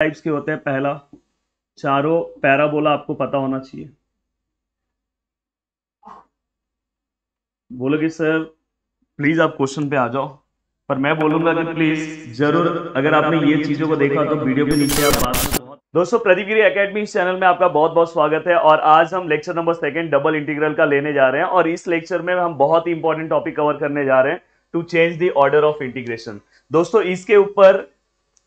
Types के होते हैं, पहला, चारों पैराबोला आपको पता होना चाहिए। बोलोगे, सर प्लीज़ आप क्वेश्चन पे आ जाओ। पर मैं बोलूँगा कि प्लीज़ ज़रूर, अगर आपने ये चीज़ों को देखा तो वीडियो के नीचे आप बात दोस्तों प्रदीपगिरी एकेडमी इस चैनल में आपका बहुत बहुत स्वागत है और आज हम lecture number second double integral का लेने जा रहे हैं और इस लेक्चर में हम बहुत ही इंपॉर्टेंट टॉपिक कवर करने जा रहे हैं to change the order of integration दोस्तों, इसके ऊपर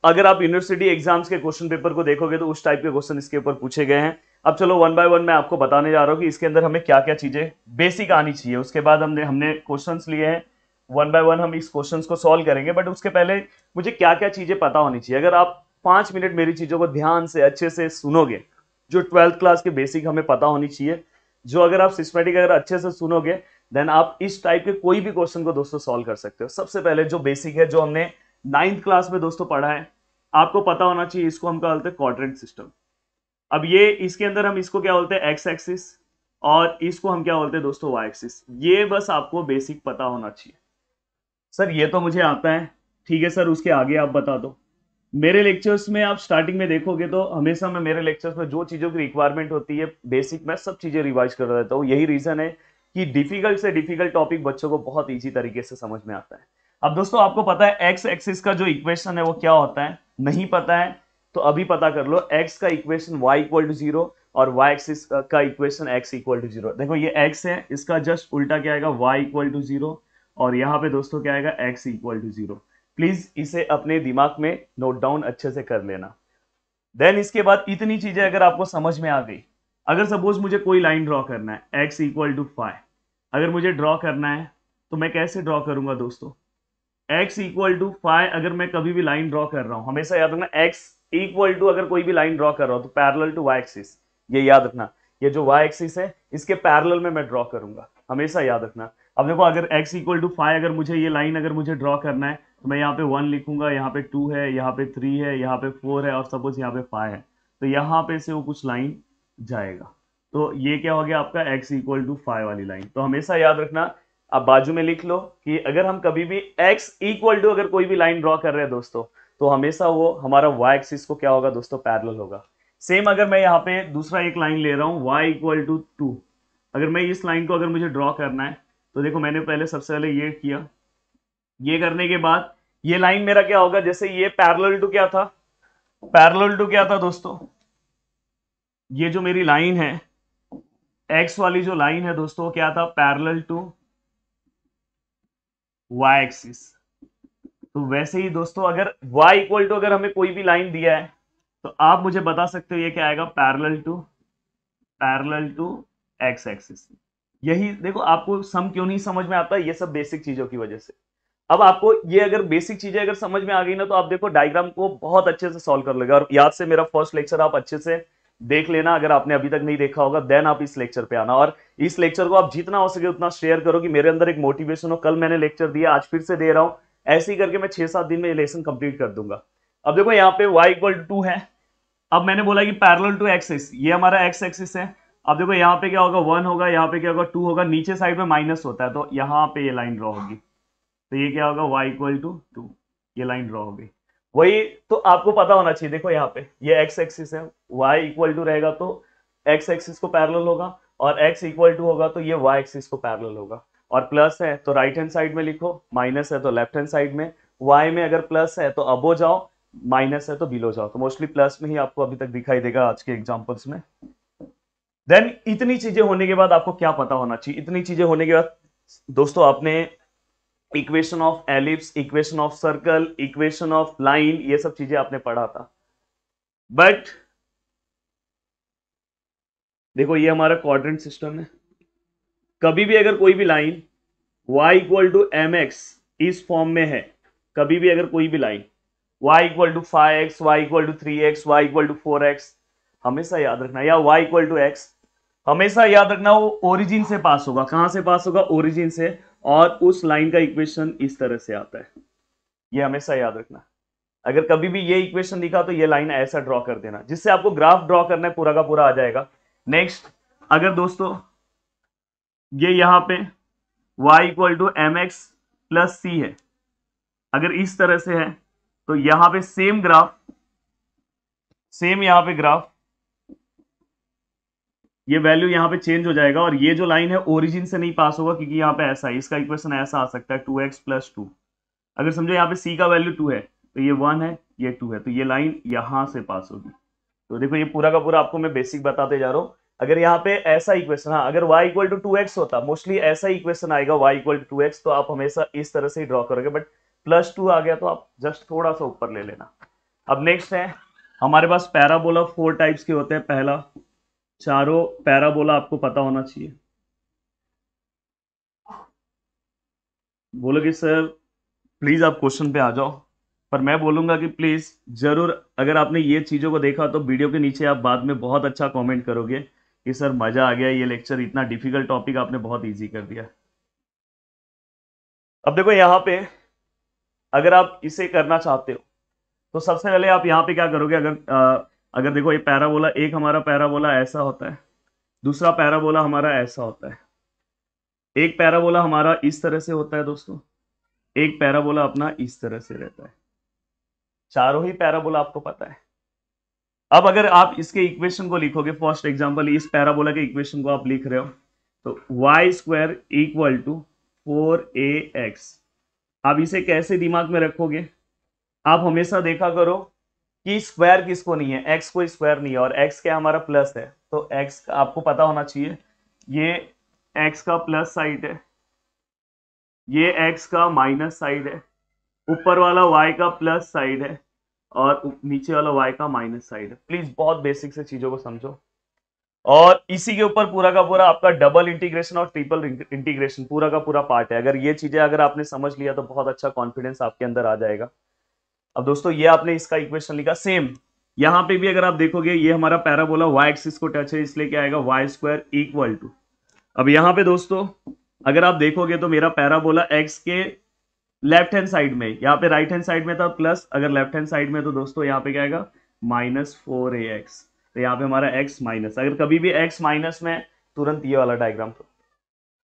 अगर आप यूनिवर्सिटी एग्ज़ाम्स के क्वेश्चन पेपर को देखोगे तो उस टाइप के क्वेश्चन इसके ऊपर पूछे गए हैं। अब चलो वन बाय वन मैं आपको बताने जा रहा हूँ कि इसके अंदर हमें क्या क्या चीज़ें बेसिक आनी चाहिए। उसके बाद हमने हमने क्वेश्चन लिए हैं। वन बाय वन हम इस क्वेश्चन को सॉल्व करेंगे बट उसके पहले मुझे क्या क्या चीज़ें पता होनी चाहिए। अगर आप पाँच मिनट मेरी चीज़ों को ध्यान से, अच्छे से सुनोगे, जो ट्वेल्थ क्लास के बेसिक हमें पता होनी चाहिए, जो अगर आप सिस्टमेटिक अगर अच्छे से सुनोगे देन आप इस टाइप के कोई भी क्वेश्चन को दोस्तों सॉल्व कर सकते हो। सबसे पहले जो बेसिक है, जो हमने नाइन्थ क्लास में दोस्तों पढ़ा है। आपको पता होना चाहिए इसको हम क्या बोलते हैं? क्वाड्रेंट सिस्टम अब ये इसके अंदर हम इसको क्या बोलते हैं? एक्स एक्सिस और इसको हम क्या बोलते हैं दोस्तों? वाई एक्सिस ये बस आपको बेसिक पता होना चाहिए। सर, ये तो मुझे आता है। ठीक है सर, उसके आगे आप बता दो। मेरे लेक्चर्स में आप स्टार्टिंग में देखोगे तो हमेशा मैं मेरे लेक्चर्स में जो चीज़ों की रिक्वायरमेंट होती है बेसिक मैं सब चीज़ें रिवाइज कर देता हूँ। यही रीज़न है कि डिफ़िकल्ट से डिफ़िकल्ट टॉपिक बच्चों को बहुत ईजी तरीके से समझ में आता है। अब दोस्तों, आपको पता है एक्स एक्सिस का जो इक्वेशन है वो क्या होता है? नहीं पता है तो अभी पता कर लो एक्स का equation y equal to zero और वाई एक्सिस का equation x equal to zero देखो, ये एक्स है, इसका जस्ट उल्टा क्या आएगा? y इक्वल टू ज़ीरो और यहाँ पे दोस्तों क्या आएगा? X equal to zero please इसे अपने दिमाग में नोट डाउन अच्छे से कर लेना। देन इसके बाद इतनी चीज़ें अगर आपको समझ में आ गई, अगर सपोज़ मुझे कोई लाइन ड्रॉ करना है एक्स इक्वल टू फाइव अगर मुझे ड्रॉ करना है तो मैं कैसे ड्रॉ करूँगा दोस्तों? X इक्वल टू फाइव अगर मैं कभी भी लाइन ड्रॉ कर रहा हूँ, हमेशा याद रखना, x इक्वल टू अगर कोई भी लाइन ड्रॉ कर रहा हूँ तो पैरेलल टू y एक्सिस ये याद रखना। ये जो y एक्सिस है, इसके पैरेलल में मैं ड्रॉ करूँगा, हमेशा याद रखना। अब देखो, अगर x इक्वल टू फाइव अगर मुझे ये लाइन अगर मुझे ड्रॉ करना है तो मैं यहाँ पे वन लिखूँगा, यहाँ पे टू है, यहाँ पे थ्री है, यहाँ पे फोर है, और सपोज़ यहाँ पे फाइव है तो यहाँ पे से वो कुछ लाइन जाएगा। तो ये क्या हो गया आपका x इक्वल टू फाइव वाली लाइन तो हमेशा याद रखना आप बाजू में लिख लो कि अगर हम कभी भी x इक्वल टू अगर कोई भी लाइन ड्रॉ कर रहे हैं दोस्तों तो हमेशा वो हमारा y एक्सिस को क्या होगा दोस्तों? पैरेलल होगा। सेम अगर मैं यहाँ पे दूसरा एक लाइन ले रहा हूँ, y इक्वल टू टू अगर मैं इस लाइन को अगर मुझे ड्रॉ करना है तो देखो मैंने पहले सबसे पहले ये किया। ये करने के बाद ये लाइन मेरा क्या होगा? जैसे ये पैरेलल टू क्या था? पैरेलल टू क्या था दोस्तों? ये जो मेरी लाइन है एक्स वाली जो लाइन है दोस्तों क्या था? पैरेलल टू वाई एक्सिस तो वैसे ही दोस्तों, अगर y इक्वल टू अगर हमें कोई भी लाइन दिया है तो आप मुझे बता सकते हो ये क्या आएगा? Parallel to parallel to x axis यही, देखो, आपको सम क्यों नहीं समझ में आता? ये सब बेसिक चीज़ों की वजह से। अब आपको ये अगर बेसिक चीज़ें अगर समझ में आ गई ना तो आप देखो डायग्राम को बहुत अच्छे से सॉल्व कर लेगा। और याद से मेरा फ़र्स्ट लेक्चर आप अच्छे से देख लेना, अगर आपने अभी तक नहीं देखा होगा देन आप इस लेक्चर पे आना। और इस लेक्चर को आप जितना हो सके उतना शेयर करो कि मेरे अंदर एक मोटिवेशन हो। कल मैंने लेक्चर दिया, आज फिर से दे रहा हूँ। ऐसे ही करके मैं छह सात दिन में लेसन कंप्लीट कर दूँगा। अब देखो, यहाँ पे y इक्वल टू है। अब मैंने बोला कि पैरल टू एक्सिस ये हमारा एक्स एक्सिस है। अब देखो, यहाँ पे क्या होगा वन होगा, यहाँ पे क्या होगा टू होगा, नीचे साइड में माइनस होता है तो यहाँ पे ये लाइन ड्रॉ होगी। तो ये क्या होगा, y इक्वल टू टू ये लाइन ड्रॉ होगी। वही तो आपको पता होना चाहिए, देखो यहाँ पे, ये एक्स एक्सिस है, y इक्वल टू रहेगा तो x एक्सिस को पैरेलल होगा और x इक्वल टू होगा तो ये y एक्सिस को पैरेलल होगा। और प्लस है तो राइट हैंड साइड में लिखो माइनस है तो लेफ़्ट हैंड साइड में, y में अगर प्लस है तो अबो जाओ माइनस है तो बिलो जाओ। तो मोस्टली प्लस में ही आपको अभी तक दिखाई देगा आज के एग्जाम्पल्स में। देन इतनी चीज़ें होने के बाद आपको क्या पता होना चाहिए? इतनी चीज़ें होने के बाद, दोस्तों आपने equation of ellipse, equation of circle, equation of line, ये सब चीज़ें आपने पढ़ा था। बट देखो ये हमारा क्वाड्रेंट सिस्टम है। कभी भी अगर कोई भी line y equal to m x इस फॉर्म में है, कभी भी अगर कोई भी line y equal to five x y equal to three x y equal to four x हमेशा याद रखना, या y इक्वल टू एक्स हमेशा याद रखना वो ओरिजिन से पास होगा। कहाँ से पास होगा? ओरिजिन से और उस लाइन का इक्वेशन इस तरह से आता है। ये हमेशा याद रखना। अगर कभी भी ये इक्वेशन दिखा तो ये लाइन ऐसा ड्रॉ कर देना, जिससे आपको ग्राफ ड्रॉ करना है, पूरा का पूरा आ जाएगा। नेक्स्ट, अगर दोस्तों ये यहाँ पे y equal to m x plus c है, अगर इस तरह से है तो यहाँ पे सेम ग्राफ सेम यहाँ पे ग्राफ ये वैल्यू यहाँ पे चेंज हो जाएगा और ये जो लाइन है ओरिजिन से नहीं पास होगा क्योंकि यहाँ पे ऐसा है, इसका इक्वेशन ऐसा आ सकता है टू एक्स प्लस टू अगर समझो यहाँ पे सी का वैल्यू टू है तो ये वन है, ये टू है तो ये लाइन यहाँ से पास होगी. तो देखो ये पूरा का पूरा आपको मैं बेसिक बताते जा रहा हूँ. अगर यहाँ पे ऐसा इक्वेशन हाँ अगर y equal to two x होता मोस्टली ऐसा इक्वेशन आएगा y equal to two x तो आप हमेशा इस तरह से ही ड्रॉ करोगे बट प्लस टू आ गया तो आप जस्ट थोड़ा सा ऊपर ले लेना. अब नेक्स्ट है, हमारे पास पैराबोला फोर टाइप्स के होते हैं, पहला चारों पैराबोला आपको पता होना चाहिए। बोलोगे सर प्लीज़ आप क्वेश्चन पे आ जाओ। पर मैं बोलूँगा कि प्लीज़ ज़रूर अगर आपने ये चीज़ों को देखा तो वीडियो के नीचे आप बाद में बहुत अच्छा कमेंट करोगे कि सर मज़ा आ गया ये लेक्चर इतना डिफ़िकल्ट टॉपिक आपने बहुत इजी कर दिया। अब देखो यहाँ पे अगर आप इसे करना चाहते हो तो सबसे पहले आप यहाँ पे क्या करोगे? अगर आ, अगर देखो ये पैराबोला, एक हमारा पैराबोला ऐसा होता है, दूसरा पैराबोला हमारा ऐसा होता है। एक पैराबोला हमारा इस तरह से होता है दोस्तों, एक पैराबोला अपना इस तरह से रहता है। चारों ही पैराबोला आपको पता है। अब अगर आप इसके इक्वेशन को लिखोगे फ़र्स्ट एग्जांपल इस पैराबोला के इक्वेशन को आप लिख रहे हो तो y square equal to four a x आप इसे कैसे दिमाग में रखोगे? आप हमेशा देखा करो कि स्क्वायर किसको नहीं है? एक्स को स्क्वायर नहीं है और एक्स क्या हमारा प्लस है? तो एक्स आपको पता होना चाहिए, ये एक्स का प्लस साइड है, ये एक्स का माइनस साइड है, ऊपर वाला वाई का प्लस साइड है और नीचे वाला वाई का माइनस साइड है। प्लीज़ बहुत बेसिक से चीज़ों को समझो। और इसी के ऊपर पूरा का पूरा आपका डबल इंटीग्रेशन और ट्रिपल इंटीग्रेशन पूरा का पूरा पार्ट है। अगर ये चीज़ें अगर आपने समझ लिया तो बहुत अच्छा कॉन्फिडेंस आपके अंदर आ जाएगा। अब दोस्तों, ये आपने इसका इक्वेशन लिखा सेम यहाँ पे भी अगर आप देखोगे, ये हमारा पैराबोला वाई एक्सिस को टच है, इसलिए क्या आएगा? वाई स्क्वायर इक्वल टू अब यहाँ पे दोस्तों, अगर आप देखोगे तो मेरा पैराबोला एक्स के लेफ़्ट हैंड साइड में, यहाँ पे राइट हैंड साइड में था प्लस अगर लेफ़्ट हैंड साइड में तो दोस्तों यहाँ पे क्या आएगा? माइनस फोर ए एक्स तो यहाँ पे हमारा एक्स माइनस अगर कभी भी एक्स माइनस में, तुरंत ये वाला डायग्राम तो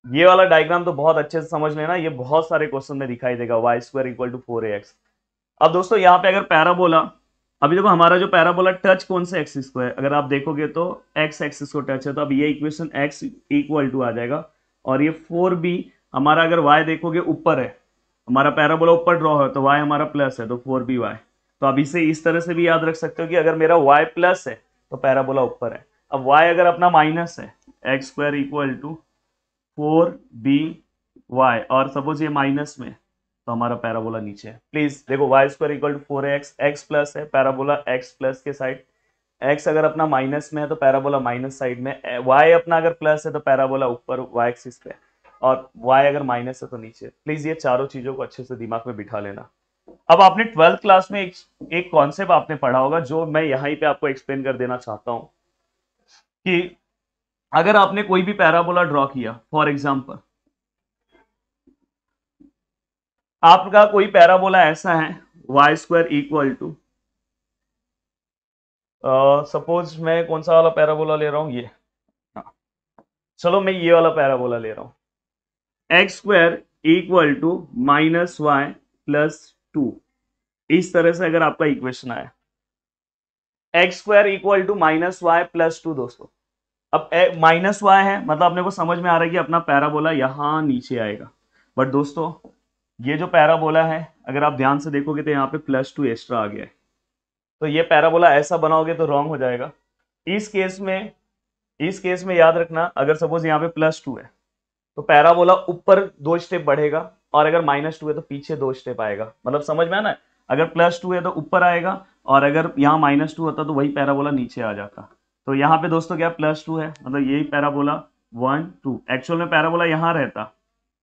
ये वाला डायग्राम तो बहुत अच्छे से समझ लेना, ये बहुत सारे क्वेश्चन में दिखाई देगा y square equal to four a x अब दोस्तों, यहाँ पे अगर पैराबोला, अभी देखो हमारा जो पैराबोला टच कौन से एक्सिस को है? अगर आप देखोगे तो एक्स एक्सिस को टच है तो अब ये इक्वेशन एक्स इक्वल टू आ जाएगा। और ये फोर बी हमारा अगर वाई देखोगे ऊपर है, हमारा पैराबोला ऊपर ड्रॉ है तो वाई हमारा प्लस है तो फोर बी वाई तो अब इसे इस तरह से भी याद रख सकते हो कि अगर मेरा वाई प्लस है तो पैराबोला ऊपर है। अब वाई अगर अपना माइनस है x square equal to four b y और सपोज़ ये माइनस में तो हमारा पैराबोला नीचे है। प्लीज़ देखो y square equal to four x x plus है, पैराबोला एक्स प्लस के साइड एक्स अगर अपना माइनस में है तो पैराबोला माइनस साइड में वाई अपना अगर प्लस है तो पैराबोला ऊपर वाई एक्सिस पे और y अगर माइनस है तो नीचे प्लीज़ ये चारों चीज़ों को अच्छे से दिमाग में बिठा लेना। अब आपने ट्वेल्थ क्लास में एक एक कॉन्सेप्ट आपने पढ़ा होगा, जो मैं यहाँ पे आपको एक्सप्लेन कर देना चाहता हूँ। कि अगर आपने कोई भी पैराबोला ड्रॉ किया फॉर एग्ज़ाम्पल आपका कोई पैराबोला ऐसा है y square equal to suppose मैं कौन सा वाला पैराबोला ले रहा हूँ? ये। चलो मैं ये वाला पैराबोला ले रहा हूँ। X square equal to minus y plus two इस तरह से अगर आपका इक्वेशन आया। X square equal to minus y plus two दोस्तों। अब माइनस वाई है मतलब अपने को समझ में आ रहा है कि अपना पैराबोला यहाँ नीचे आएगा। बट दोस्तों ये जो पैराबोला है, अगर आप ध्यान से देखोगे तो यहाँ पे प्लस टू एक्स्ट्रा आ गया है। तो ये पैराबोला ऐसा बनाओगे तो रॉन्ग हो जाएगा। इस केस में, इस केस में याद रखना, अगर सपोज़ यहाँ पे प्लस टू है तो पैराबोला ऊपर दो स्टेप बढ़ेगा और अगर माइनस टू है तो पीछे दो स्टेप आएगा। मतलब समझ में आना अगर प्लस टू है तो ऊपर आएगा और अगर यहाँ माइनस टू होता तो वही पैराबोला नीचे आ जाता। तो यहाँ पे दोस्तों क्या प्लस टू है? मतलब यही पैराबोला वन टू एक्चुअल में पैराबोला यहाँ रहता।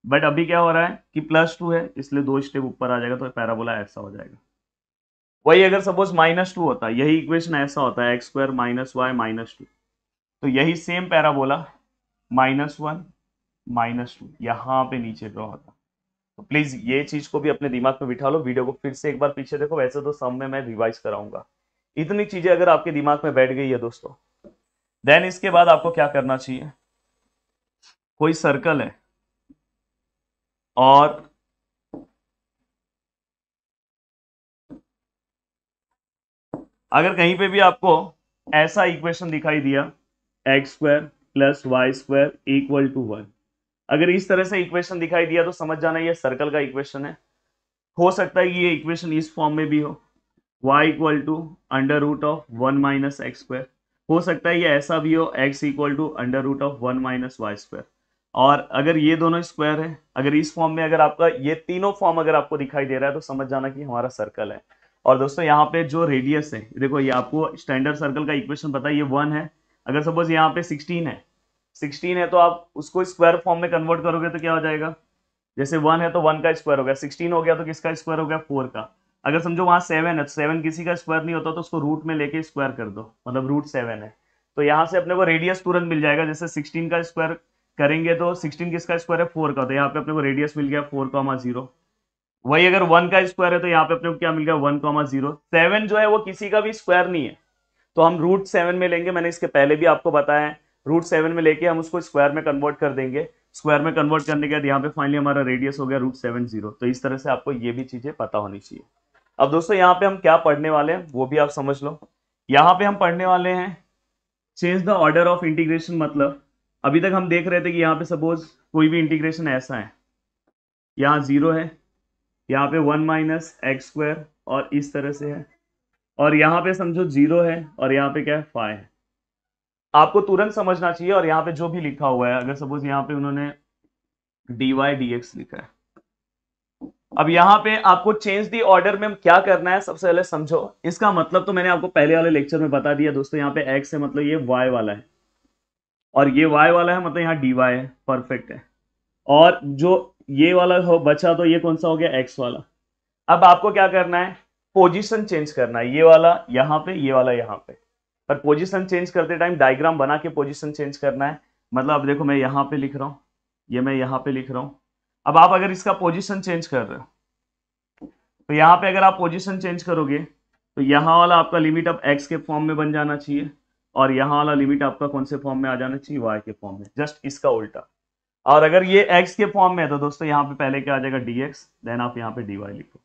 बट अभी क्या हो रहा है कि प्लस टू है, इसलिए दो स्टेप ऊपर आ जाएगा तो पैराबोला ऐसा हो जाएगा। वही अगर सपोज़ माइनस टू होता है यही इक्वेशन ऐसा होता है x square minus y minus two तो यही same parabola minus one minus two यहाँ पे नीचे ड्रॉ होता। तो प्लीज़ ये चीज़ को भी अपने दिमाग में बिठा लो वीडियो को फिर से एक बार पीछे देखो, वैसे तो सम में मैं रिवाइज कराऊँगा। इतनी चीज़ें अगर आपके दिमाग में बैठ गई है दोस्तों देन इसके बाद आपको क्या करना चाहिए? कोई सर्कल है और अगर कहीं पे भी आपको ऐसा इक्वेशन दिखाई दिया x square plus y square equal to one अगर इस तरह से इक्वेशन दिखाई दिया तो समझ जाना ये सर्कल का इक्वेशन है। हो सकता है कि ये इक्वेशन इस फॉर्म में भी हो। y equal to under root of one minus x square हो सकता है ये ऐसा भी हो, x equal to under root of one minus y square और अगर ये दोनों स्क्वायर है, अगर इस फॉर्म में अगर आपका, ये तीनों फॉर्म अगर आपको दिखाई दे रहा है तो समझ जाना कि हमारा सर्कल है। और दोस्तों, यहाँ पे जो रेडियस है, देखो ये आपको स्टैंडर्ड सर्कल का इक्वेशन पता है, ये वन है। अगर सपोज़ यहाँ पे सिक्सटीन है सिक्सटीन है तो आप उसको स्क्वायर फॉर्म में कन्वर्ट करोगे तो क्या हो जाएगा? जैसे वन है तो वन का स्क्वायर हो गया सिक्सटीन हो गया तो किसका स्क्वायर हो गया? फोर का। अगर समझो वहाँ सेवन है तो सेवन किसी का स्क्वायर नहीं होता तो उसको रूट में लेके स्क्वायर कर दो मतलब रूट सेवन है। तो यहाँ से अपने को रेडियस तुरंत मिल जाएगा, जैसे सिक्सटीन का स्क्वायर करेंगे तो सिक्सटीन किसका स्क्वायर है? फोर का। तो यहाँ पे अपने को रेडियस मिल गया फोर कॉमा ज़ीरो वही अगर वन का स्क्वायर है तो यहाँ पे अपने को क्या मिल गया? वन कॉमा ज़ीरो सेवन जो है वो किसी का भी स्क्वायर नहीं है। तो हम रूट सेवन में लेंगे। मैंने इसके पहले भी आपको बताया है। रूट सेवन में लेके हम उसको स्क्वायर में कन्वर्ट कर देंगे। स्क्वायर में कन्वर्ट करने के बाद यहाँ पे फाइनली हमारा रेडियस हो गया रूट सेवन ज़ीरो तो इस तरह से आपको ये भी चीज़ें पता होनी चाहिए। अब दोस्तों, यहाँ पे हम क्या पढ़ने वाले हैं? वो भी आप समझ लो। यहाँ पे हम पढ़ने वाले हैं। Change the order of integration मतलब अभी तक हम देख रहे थे कि यहाँ पे सपोज़ कोई भी इंटीग्रेशन ऐसा है। यहाँ ज़ीरो है, यहाँ पे वन माइनस एक्स स्क्वायर और इस तरह से है। और यहाँ पे समझो ज़ीरो है और यहाँ पे क्या है? फाइव है। आपको तुरंत समझना चाहिए और यहाँ पे जो भी लिखा हुआ है, अगर सपोज़ यहाँ पे उन्होंने डी वाई डी एक्स लिखा है। अब यहाँ पे आपको चेंज दी ऑर्डर में क्या करना है, सबसे पहले समझो। इसका मतलब तो मैंने आपको पहले वाले लेक्चर में बता दिया दोस्तों, यहाँ पे एक्स है मतलब ये वाई वाला है। और ये वाई वाला है मतलब यहाँ वाई है परफेक्ट है। और जो ये वाला हो, बचा तो ये कौन सा हो गया एक्स वाला। अब आपको क्या करना है? पोजीशन चेंज करना है। ये वाला यहाँ पे, ये वाला यहाँ पे। पर पोजीशन चेंज करते टाइम डायग्राम बना के पोजीशन चेंज करना है। मतलब अब देखो मैं यहाँ पे लिख रहा हूँ। ये मैं यहाँ पे लिख रहा हूँ। अब आप अगर इसका पोजीशन चेंज कर रहे हो तो यहाँ पे अगर आप पोजीशन चेंज करोगे तो यहाँ वाला आपका लिमिट अब एक्स के फॉर्म में बन जाना चाहिए। और यहाँ वाला लिमिट आपका कौन से फॉर्म में आ जाना चाहिए? वाई के फॉर्म में। जस्ट इसका उल्टा। और अगर ये एक्स के फॉर्म में है तो दोस्तों यहाँ पे पहले क्या आ जाएगा? डी एक्स देन आप यहाँ पे डी वाई लिखो।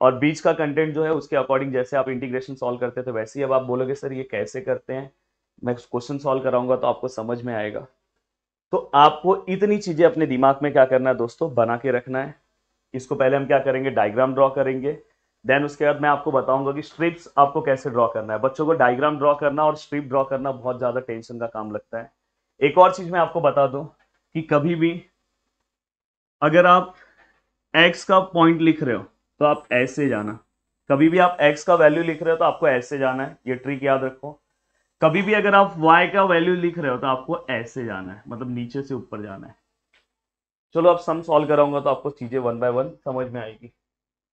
और बीच का कंटेंट जो है, उसके अकॉर्डिंग जैसे आप इंटीग्रेशन सॉल्व करते थे, वैसे ही अब आप बोलोगे, सर, ये कैसे करते हैं? मैं क्वेश्चन सॉल्व कराऊँगा तो आपको समझ में आएगा। तो आपको इतनी चीज़ें अपने दिमाग में क्या करना है दोस्तों? बना के रखना है। इसको पहले हम क्या करेंगे? डायग्राम ड्रॉ करेंगे। देन उसके बाद मैं आपको बताऊँगा कि स्ट्रिप्स आपको कैसे ड्रॉ करना है। बच्चों को डायग्राम ड्रॉ करना और स्ट्रिप ड्रॉ करना बहुत ज़्यादा टेंशन का काम लगता है। एक और चीज़ मैं आपको बता दूँ कि कभी भी अगर आप एक्स का पॉइंट लिख रहे हो तो आप ऐसे जाना। कभी भी आप x का वैल्यू लिख रहे हो तो आपको ऐसे जाना है। ये ट्रिक याद रखो। कभी भी अगर आप y का वैल्यू लिख रहे हो तो आपको ऐसे जाना है। मतलब नीचे से ऊपर जाना है। चलो अब सम सॉल्व कराऊँगा तो आपको चीज़ें वन बाय वन समझ में आएगी।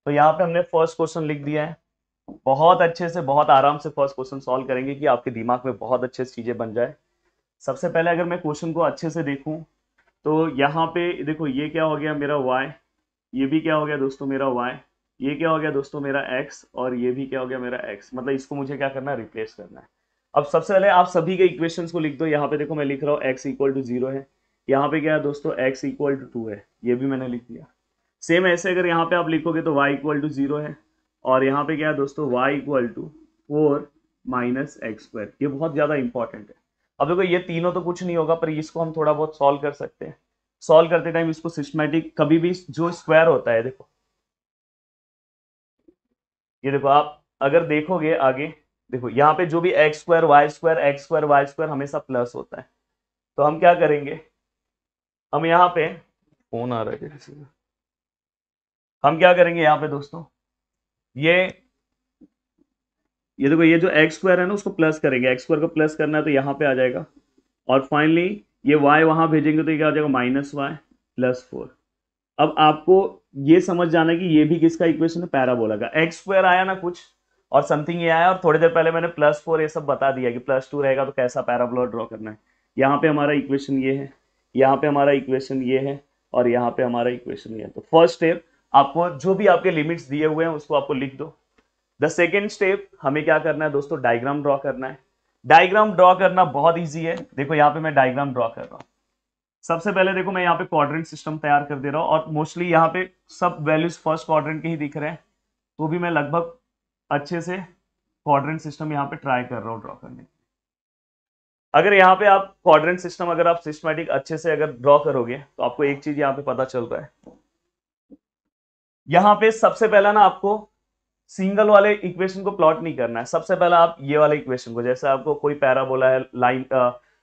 तो यहाँ पे हमने फ़र्स्ट क्वेश्चन लिख दिया है। बहुत अच्छे से, बहुत आराम से फ़र्स्ट क्वेश्चन सॉल्व करेंगे कि आपके दिमाग में बहुत अच्छे से चीज़ें बन जाए। सबसे पहले अगर मैं क्वेश्चन को अच्छे से देखूँ तो यहाँ पे देखो, ये क्या हो गया मेरा वाई ये भी क्या हो गया दोस्तों मेरा वाई ये क्या हो गया दोस्तों मेरा एक्स और ये भी क्या हो गया मेरा एक्स मतलब इसको मुझे क्या करना है? रिप्लेस करना है। अब सबसे पहले आप सभी के इक्वेशन को लिख दो। यहाँ पे देखो मैं लिख रहा हूँ एक्स इक्वल टू ज़ीरो है। यहाँ पे क्या है दोस्तों? एक्स इक्वल टू टू है। ये भी मैंने लिख दिया। सेम ऐसे अगर यहाँ पे आप लिखोगे तो y इक्वल टू ज़ीरो है। और यहाँ पे क्या है दोस्तों, y equal to four minus x square ये बहुत ज़्यादा इंपॉर्टेंट है। अब देखो, ये तीनों तो कुछ नहीं होगा, पर इसको हम थोड़ा बहुत सॉल्व कर सकते हैं। सॉल्व करते टाइम इसको सिस्टमेटिक कभी भी जो स्क्वायर होता है, देखो। ये देखो, आप अगर देखोगे आगे, देखो, यहाँ पे जो भी x square y square x square y square हमेशा प्लस होता है। तो हम क्या करेंगे? हम यहाँ पे फ़ोन आ रहा है हम क्या करेंगे यहाँ पे दोस्तों? ये ये देखो, ये जो एक्स स्क्वायर है ना, उसको प्लस करेंगे। एक्स स्क्वायर को प्लस करना है तो यहाँ पे आ जाएगा। और फाइनली ये वाई वहाँ भेजेंगे तो ये क्या आ जाएगा? माइनस वाई प्लस फोर अब आपको ये समझ जाना कि ये भी किसका इक्वेशन है? पैराबोला का। एक्स स्क्वायर आया ना कुछ, और समथिंग ये आया, और थोड़ी देर पहले मैंने प्लस फोर ये सब बता दिया कि प्लस टू रहेगा तो कैसा पैराबोला ड्रॉ करना है। यहाँ पे हमारा इक्वेशन ये है, यहाँ पे हमारा इक्वेशन ये है, और यहाँ पे हमारा इक्वेशन ये है। तो फ़र्स्ट स्टेप आपको जो भी आपके लिमिट्स दिए हुए हैं, उसको आपको लिख दो। द सेकेंड स्टेप हमें क्या करना है दोस्तों? डायग्राम ड्रॉ करना है। डायग्राम ड्रॉ करना बहुत ईजी है। देखो, यहाँ पे मैं डायग्राम ड्रॉ कर रहा हूँ। सबसे पहले देखो, मैं यहाँ पे क्वाड्रेंट सिस्टम तैयार कर दे रहा हूँ और मोस्टली यहाँ पे सब वैल्यूज़ फ़र्स्ट क्वाड्रेंट के ही दिख रहे हैं। तो भी मैं लगभग अच्छे से क्वाड्रेंट सिस्टम यहाँ पे ट्राई कर रहा हूँ ड्रॉ करने अगर यहाँ पे आप क्वाड्रेंट सिस्टम अगर आप सिस्टमेटिक अच्छे से अगर ड्रॉ करोगे तो आपको एक चीज़ यहाँ पे पता चल रहा है। यहाँ पे सबसे पहला ना आपको सिंगल वाले इक्वेशन को प्लॉट नहीं करना है। सबसे पहला आप ये वाले इक्वेशन को जैसे आपको कोई पैरा बोला है लाइन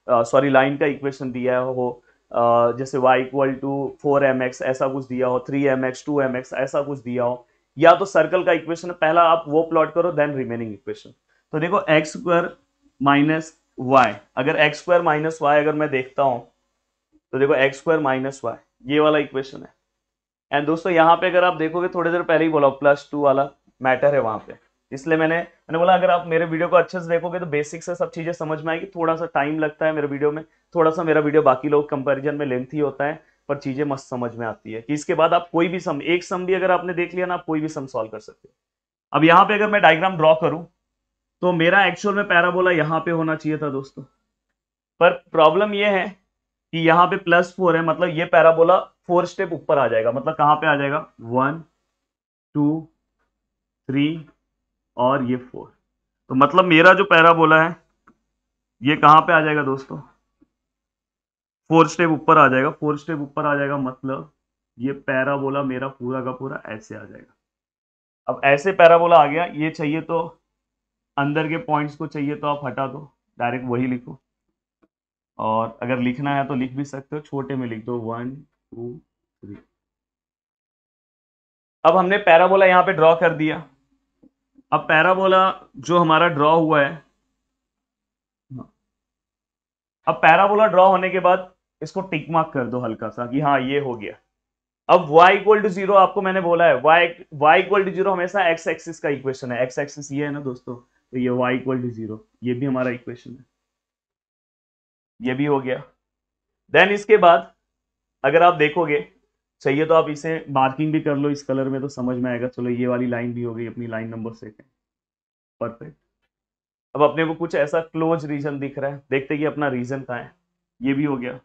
सॉरी लाइन का इक्वेशन दिया हो uh, जैसे y equal to four m x ऐसा कुछ दिया हो three m x two m x ऐसा कुछ दिया हो या तो सर्कल का इक्वेशन पहला आप वो प्लॉट करो देन रिमेनिंग इक्वेशन तो देखो एक्स स्क्वायर माइनस वाई अगर एक्स स्क्वायर माइनस वाई अगर मैं देखता हूँ तो देखो एक्स स्क्वायर माइनस वाई ये वाला इक्वेशन है। एंड दोस्तों, यहाँ पे अगर आप देखोगे, थोड़ी देर पहले ही बोला प्लस टू वाला मैटर है वहाँ पे। इसलिए मैंने मैंने बोला, अगर आप मेरे वीडियो को अच्छे से देखोगे तो बेसिक से सब चीज़ें समझ में आएगी। थोड़ा सा टाइम लगता है मेरे वीडियो में। थोड़ा सा मेरा वीडियो बाकी लोग कंपेरिजन में लेंथी होता है, पर चीज़ें मस्त समझ में आती है कि इसके बाद आप कोई भी सम एक सम भी अगर आपने देख लिया ना, आप कोई भी सम सॉल्व कर सकते हो। अब यहाँ पे अगर मैं डायग्राम ड्रॉ करूँ तो मेरा एक्चुअल में पैराबोला यहाँ पे होना चाहिए था दोस्तों। पर प्रॉब्लम ये है कि यहाँ पे प्लस फोर है मतलब ये पैराबोला फोर स्टेप ऊपर आ जाएगा। मतलब कहाँ पे आ जाएगा? वन टू थ्री और ये फोर तो मतलब मेरा जो पैराबोला है, ये कहाँ पे आ जाएगा दोस्तों? फोर स्टेप ऊपर आ जाएगा। फोर स्टेप ऊपर आ जाएगा मतलब ये पैराबोला मेरा पूरा का पूरा ऐसे आ जाएगा। अब ऐसे पैराबोला आ गया, ये चाहिए तो अंदर के पॉइंट्स को चाहिए तो आप हटा दो। डायरेक्ट वही लिखो। और अगर लिखना है तो लिख भी सकते हो, छोटे में लिख दो वन टू थ्री अब हमने पैराबोला यहाँ पे ड्रॉ कर दिया। अब पैराबोला जो हमारा ड्रॉ हुआ है अब पैराबोला ड्रॉ होने के बाद इसको टिक मार्क कर दो हल्का सा कि हाँ ये हो गया। अब y इक्वल टू ज़ीरो आपको मैंने बोला है, y y equal to zero हमेशा x एक्सिस का इक्वेशन है। x एक्सिस ये है ना दोस्तों तो ये y इक्वल टू ज़ीरो ये भी हमारा इक्वेशन है। ये भी हो गया। देन इसके बाद, अगर आप देखोगे चाहिए तो आप इसे मार्किंग भी कर लो, इस कलर में तो समझ में आएगा, चलो ये वाली लाइन भी हो गई अपनी लाइन नंबर सेकेंड परफेक्ट अब अपने को कुछ ऐसा क्लोज रीजन दिख रहा है, देखते कि अपना रीजन कहाँ है। ये भी हो गया।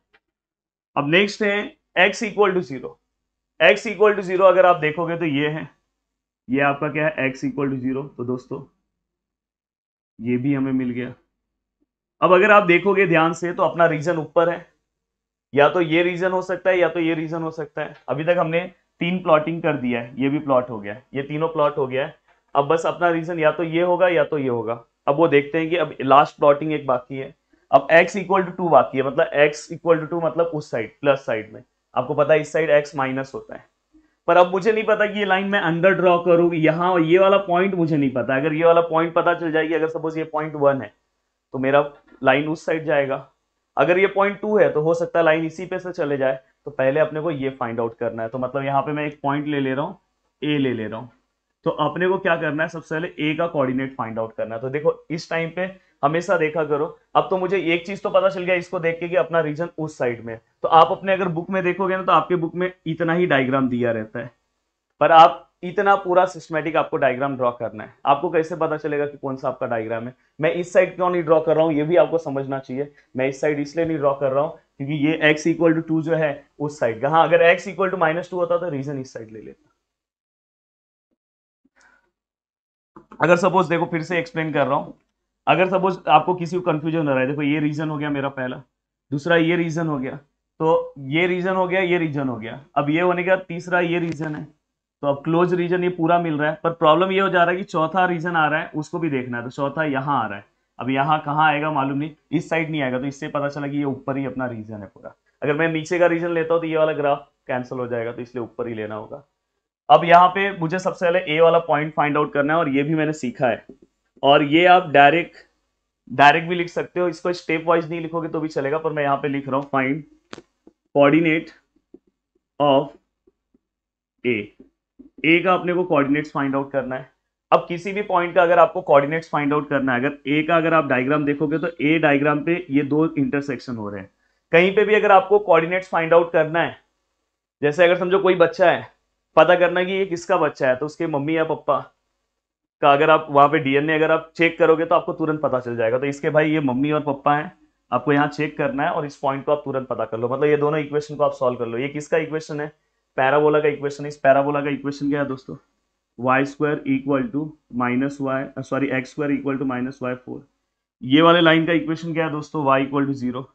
अब नेक्स्ट है x equal to zero x equal to zero अगर आप देखोगे तो ये है। ये आपका क्या है? एक्स इक्वल टू ज़ीरो तो दोस्तों, ये भी हमें मिल गया। अब अगर आप देखोगे ध्यान से तो अपना रीजन ऊपर है। या तो ये रीजन हो सकता है, या तो ये रीजन हो सकता है। अभी तक हमने तीन प्लॉटिंग कर दिया है, ये भी प्लॉट हो गया है। ये तीनों प्लॉट हो गया है। अब बस अपना रीजन या तो ये होगा, या तो ये होगा। अब वो देखते हैं कि अब लास्ट प्लॉटिंग एक बाकी है। अब x इक्वल टू टू बाकी है मतलब x इक्वल टू टू मतलब उस साइड प्लस साइड में। आपको पता है इस साइड x माइनस होता है। पर अब मुझे नहीं पता कि ये लाइन मैं अंदर ड्रॉ करूँ यहाँ ये वाला पॉइंट मुझे नहीं पता। अगर ये वाला पॉइंट पता चल जाएगी, अगर सपोज़ ये पॉइंट वन है तो मेरा लाइन उस साइड जाएगा। अगर ये पॉइंट टू है तो हो सकता है लाइन इसी पे से चले जाए। तो पहले अपने को ये फाइंड आउट करना है। तो मतलब यहाँ पे मैं एक पॉइंट ले ले रहा हूँ ए ले ले रहा हूँ। तो अपने को क्या करना है, सबसे पहले ए का कोऑर्डिनेट फाइंड आउट करना है। तो देखो, इस टाइम पे हमेशा देखा करो। अब तो मुझे एक चीज़ तो पता चल गया इसको देख के कि अपना रीजन उस साइड में तो आप अपने अगर बुक में देखोगे ना तो आपके बुक में इतना ही डायग्राम दिया रहता है। पर आप इतना पूरा सिस्टमेटिक आपको डायग्राम ड्रॉ करना है। आपको कैसे पता चलेगा कि कौन सा आपका डायग्राम है? मैं इस साइड क्यों नहीं ड्रॉ कर रहा हूँ? ये भी आपको समझना चाहिए। मैं इस साइड इसलिए नहीं ड्रॉ कर रहा हूँ क्योंकि ये x इक्वल टू टू जो है, उस साइड का। हाँ अगर x equal to minus two होता तो रीजन इस साइड ले लेता। अगर सपोज़ देखो, फिर से एक्सप्लेन कर रहा हूँ। अगर सपोज़ आपको किसी को कंफ्यूजन हो रहा है, देखो, ये रीजन हो गया मेरा पहला। दूसरा ये रीजन हो गया। तो ये रीजन हो गया, ये रीजन हो गया। अब ये होने का तीसरा ये रीजन है। तो अब क्लोज रीजन ये पूरा मिल रहा है, पर प्रॉब्लम ये हो जा रहा है कि चौथा रीजन आ रहा है, उसको भी देखना है तो चौथा यहाँ आ रहा है। अब यहाँ कहाँ आएगा मालूम नहीं, इस साइड नहीं आएगा तो इससे पता चला कि ये ऊपर ही अपना रीजन है पूरा। अगर मैं नीचे का रीजन लेता हूँ तो ये वाला ग्राफ कैंसिल हो जाएगा तो इसलिए ऊपर ही लेना होगा। अब यहाँ पे मुझे सबसे पहले ए वाला पॉइंट फाइंड आउट करना है, और ये भी मैंने सीखा है। और ये आप डायरेक्ट डायरेक्ट भी लिख सकते हो, इसको स्टेप वाइज नहीं लिखोगे तो भी चलेगा, पर मैं यहाँ पे लिख रहा हूँ find coordinate of a a का अपने को कोऑर्डिनेट्स फाइंड आउट करना है। अब किसी भी पॉइंट का अगर आपको कोऑर्डिनेट्स फाइंड आउट करना है, अगर ए का अगर आप डायग्राम देखोगे तो ए डायग्राम पे ये दो इंटरसेक्शन हो रहे हैं। कहीं पे भी अगर आपको कोऑर्डिनेट्स फाइंड आउट करना है, जैसे अगर समझो कोई बच्चा है, पता करना कि ये किसका बच्चा है तो उसके मम्मी या पप्पा का अगर आप वहाँ पे डीएनए अगर आप चेक करोगे तो आपको तुरंत पता चल जाएगा। तो इसके भाई ये मम्मी और पप्पा हैं, आपको यहाँ चेक करना है और इस पॉइंट को आप तुरंत पता कर लो। मतलब ये दोनों इक्वेशन को आप सॉल्व कर लो। ये किसका इक्वेशन है? पैराबोला का इक्वेशन इस पैराबोला का इक्वेशन क्या है दोस्तों? Y square equal to minus y sorry x square equal to minus y four ये वाले लाइन का इक्वेशन क्या है दोस्तों? वाई इक्वल टू ज़ीरो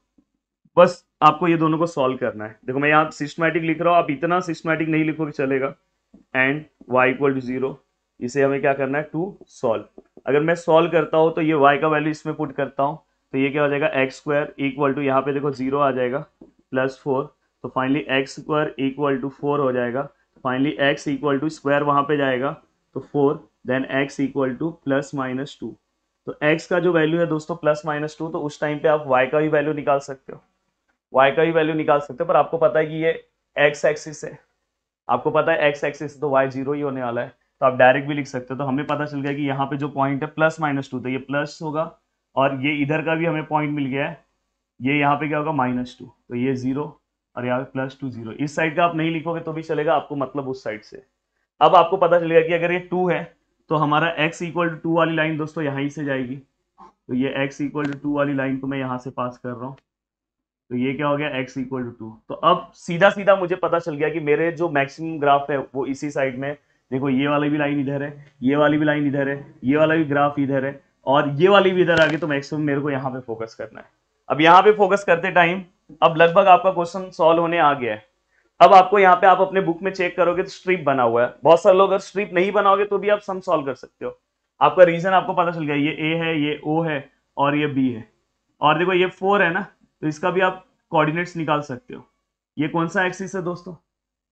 बस आपको ये दोनों को सॉल्व करना है। देखो, मैं यहाँ सिस्टमेटिक लिख रहा हूँ। आप इतना सिस्टमेटिक नहीं लिखोगे, चलेगा। And y equal to zero इसे हमें क्या करना है? टू सॉल्व अगर मैं सॉल्व करता हूँ तो ये वाई का वैल्यू इसमें पुट करता हूँ। तो ये क्या हो जाएगा? एक्स स्क्वायर इक्वल टू यहाँ पे देखो ज़ीरो आ जाएगा प्लस फोर तो finally x square equal to four हो जाएगा। Finally x equal to square वहाँ पे जाएगा तो four then x equal to plus minus two तो एक्स का जो वैल्यू है दोस्तों प्लस माइनस टू तो उस टाइम पे आप वाई का भी वैल्यू निकाल सकते हो। वाई का भी वैल्यू निकाल सकते हो, पर आपको पता है कि ये एक्स एक्सिस है। आपको पता है एक्स एक्सिस तो वाई ज़ीरो ही होने वाला है। तो आप डायरेक्ट भी लिख सकते हो। तो हमें पता चल गया कि यहाँ पे जो पॉइंट है प्लस माइनस टू तो ये प्लस होगा, और ये इधर का भी हमें पॉइंट मिल गया है। ये यहाँ पे क्या होगा? माइनस टू तो ये ज़ीरो और यहाँ पे प्लस टू ज़ीरो इस साइड का आप नहीं लिखोगे तो भी चलेगा आपको मतलब उस साइड से। अब आपको पता चलेगा कि अगर ये टू है तो हमारा x इक्वल टू वाली लाइन दोस्तों यहाँ ही से जाएगी। तो ये x इक्वल टू टू वाली लाइन को मैं यहाँ से पास कर रहा हूँ। तो ये क्या हो गया? x इक्वल टू टू तो अब सीधा सीधा मुझे पता चल गया कि मेरे जो मैक्सिमम ग्राफ है, वो इसी साइड में देखो, ये वाली भी लाइन इधर है, ये वाली भी लाइन इधर है, ये वाला भी ग्राफ इधर है, और ये वाली भी इधर आ गई तो मैक्सिमम मेरे को यहाँ पे फोकस करना है। अब यहाँ पे फोकस करते टाइम अब लगभग आपका क्वेश्चन सॉल्व होने आ गया है। अब आपको यहाँ पे आप अपने बुक में चेक करोगे तो स्ट्रिप बना हुआ है। बहुत सारे लोग अगर स्ट्रिप नहीं बनाओगे तो भी आप सम सॉल्व कर सकते हो। आपका रीजन आपको पता चल गया, ये ए है, ये ओ है और ये बी है। और देखो ये फोर है ना तो इसका भी आप कोऑर्डिनेट्स निकाल सकते हो। ये कौन सा एक्सिस है दोस्तों?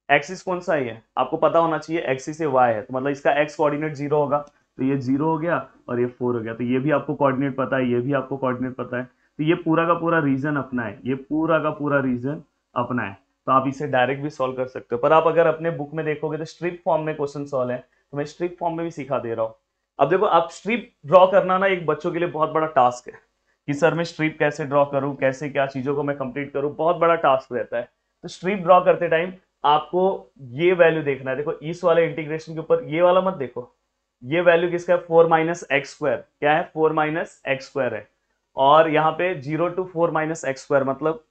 एक्सिस कौन सा ही? है आपको पता होना चाहिए एक्सिस से वाई है तो मतलब इसका एक्स कोऑर्डिनेट ज़ीरो होगा। तो ये ज़ीरो हो गया और ये फोर हो गया। तो ये भी आपको कोऑर्डिनेट पता है, ये भी आपको कोऑर्डिनेट पता है। तो ये पूरा का पूरा रीजन अपना है ये पूरा का पूरा रीजन अपना है तो आप इसे डायरेक्ट भी सॉल्व कर सकते हो। पर आप अगर अपने बुक में देखोगे तो स्ट्रिप फॉर्म में क्वेश्चन सॉल्व है। तो मैं स्ट्रिप फॉर्म में भी सिखा दे रहा हूँ। अब देखो, आप स्ट्रिप ड्रॉ करना ना एक बच्चों के लिए बहुत बड़ा टास्क है कि सर मैं स्ट्रिप कैसे ड्रॉ करूँ, कैसे क्या चीज़ों को मैं कंप्लीट करूँ, बहुत बड़ा टास्क रहता है। तो स्ट्रिप ड्रॉ करते टाइम आपको ये वैल्यू देखना है। देखो, इस वाले इंटीग्रेशन के ऊपर ये वाला मत देखो। ये वैल्यू किसका है? फोर माइनस एक्स स्क्वायर क्या है? फोर माइनस एक्स स्क्वायर है। और यहाँ पे zero two four minus x square मतलब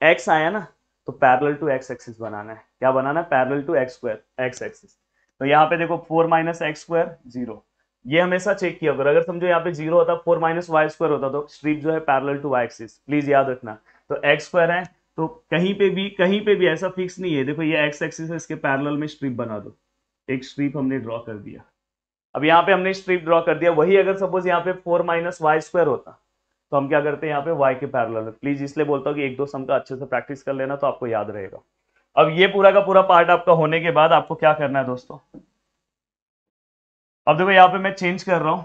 एक्स आया ना तो पैरेलल टू एक्स एक्सिस बनाना है। क्या बनाना है? Parallel to x square, x axis. तो यहाँ पे देखो four minus x square, zero. ये हमेशा चेक किया अगर अगर समझो यहाँ पे ज़ीरो होता, फोर माइनस वाई स्क्वायर होता तो स्ट्रीप जो है parallel to y axis. Please याद रखना। तो एक्स स्क्वायर है तो कहीं पे भी, कहीं पे भी ऐसा फिक्स नहीं है। देखो ये एक्स एक्सिस है, इसके पैरेलल में स्ट्रीप बना दो। एक स्ट्रीप हमने ड्रॉ कर दिया। अब यहाँ पे हमने स्ट्रिप ड्रॉ कर दिया। वही अगर सपोज़ यहाँ पे फोर माइनस वाई स्क्वायर होता तो हम क्या करते हैं यहाँ पे? वाई के पैरल प्लीज़ इसलिए बोलता हूँ कि एक दो सम का अच्छे से प्रैक्टिस कर लेना तो आपको याद रहेगा। अब ये पूरा का पूरा पार्ट आपका होने के बाद आपको क्या करना है दोस्तों? अब देखो यहाँ पे मैं चेंज कर रहा हूँ।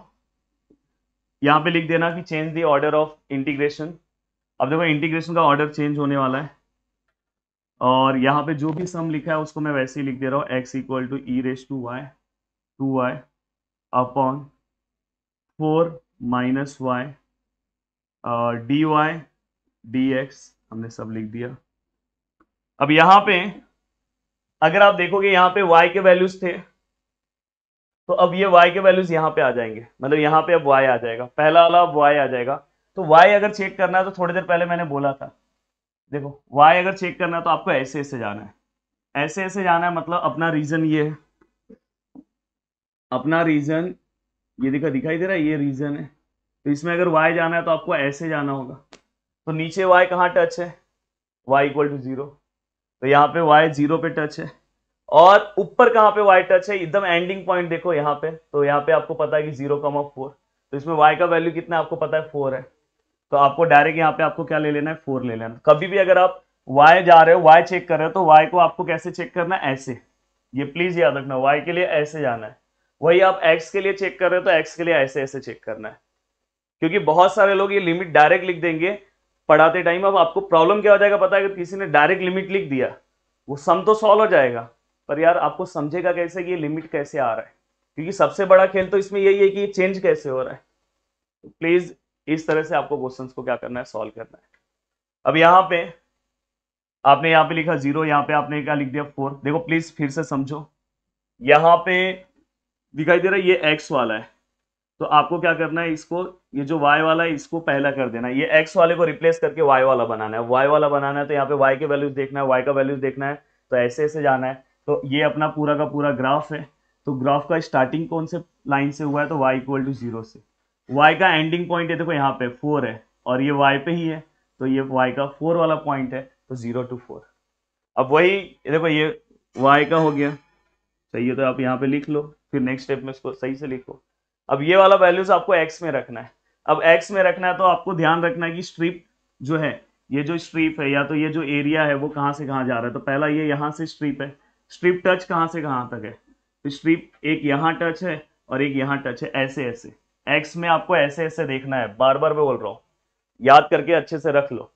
यहाँ पे लिख देना कि change the order of integration अब देखो इंटीग्रेशन का ऑर्डर चेंज होने वाला है। और यहाँ पे जो भी सम लिखा है उसको मैं वैसे ही लिख दे रहा हूँ। X equal to e raise to y two y upon four minus y d y d x हमने सब लिख दिया। अब यहाँ पे, अगर आप देखोगे यहाँ पे y के वैल्यूज़ थे तो अब ये y के वैल्यूज़ यहाँ पे आ जाएँगे। मतलब यहाँ पे अब y आ जाएगा। पहला वाला अब y आ जाएगा। तो y अगर चेक करना है तो थोड़ी देर पहले मैंने बोला था। देखो, y अगर चेक करना है तो आपको ऐसे ऐसे जाना है। ऐसे ऐसे जाना है मतलब अपना रीजन ये है। अपना रीजन ये देखा, दिखाई दे रहा है, ये रीजन है। तो इसमें अगर y जाना है तो आपको ऐसे जाना होगा। तो नीचे y कहाँ टच है? y इक्वल टू ज़ीरो तो यहाँ पे y ज़ीरो पे टच है। और ऊपर कहाँ पे y टच है? एकदम एंडिंग पॉइंट देखो यहाँ पे। तो यहाँ पे आपको पता है कि ज़ीरो कमा फोर तो इसमें y का वैल्यू कितना है? आपको पता है फोर है। तो आपको डायरेक्ट यहाँ पे आपको क्या ले लेना है? फोर ले लेना। कभी भी अगर आप y जा रहे हो, y चेक कर रहे हो तो y को आपको कैसे चेक करना है? ऐसे। ये प्लीज़ याद रखना, y के लिए ऐसे जाना है। वही आप एक्स के लिए चेक कर रहे हो तो एक्स के लिए ऐसे ऐसे चेक करना है। क्योंकि बहुत सारे लोग ये लिमिट डायरेक्ट लिख देंगे, पढ़ाते टाइम अब आपको प्रॉब्लम क्या हो जाएगा पता है कि किसी ने डायरेक्ट लिमिट लिख दिया, वो सम तो सॉल्व हो जाएगा, पर यार आपको समझेगा कैसे कि ये लिमिट कैसे आ रहा है? क्योंकि सबसे बड़ा खेल तो इसमें यही है कि ये चेंज कैसे हो रहा है। तो प्लीज़ इस तरह से आपको क्वेश्चन को क्या करना है सॉल्व करना है। अब यहाँ पे, आपने यहाँ पे लिखा ज़ीरो यहाँ पे आपने क्या लिख दिया? फोर देखो प्लीज़ फिर से समझो। यहाँ पे दिखाई दे रहा है, ये एक्स वाला है। तो आपको क्या करना है इसको, ये जो वाई वाला है, इसको पहला कर देना है। ये एक्स वाले को रिप्लेस करके वाई वाला बनाना है। वाई वाला बनाना है तो यहाँ पे वाई के वैल्यूज़ देखना है वाई का वैल्यूज़ देखना है तो ऐसे ऐसे जाना है। तो ये अपना पूरा का पूरा ग्राफ है। तो ग्राफ का स्टार्टिंग कौन से लाइन से हुआ है? तो y इक्वल टू ज़ीरो से। y का एंडिंग पॉइंट है, देखो यहाँ पे फोर है, और ये y पे ही है तो ये y का फोर वाला पॉइंट है तो ज़ीरो टू फोर अब वही, देखो ये y का हो गया। है तो आप यहाँ पे लिख लो, फिर नेक्स्ट स्टेप में इसको सही से लिखो। अब ये वाला वैल्यूज़ आपको एक्स में रखना है। अब एक्स में रखना है तो आपको ध्यान रखना है कि स्ट्रिप जो है, ये जो स्ट्रिप है या तो ये जो एरिया है वो कहाँ से कहाँ जा रहा है। तो पहला ये यहाँ से स्ट्रिप है। स्ट्रिप टच कहाँ से कहाँ तक है? तो स्ट्रिप एक यहाँ टच है और एक यहाँ टच है ऐसे ऐसे एक्स में आपको ऐसे ऐसे देखना है। बार बार मैं बोल रहा हूँ। याद करके अच्छे से रख लो।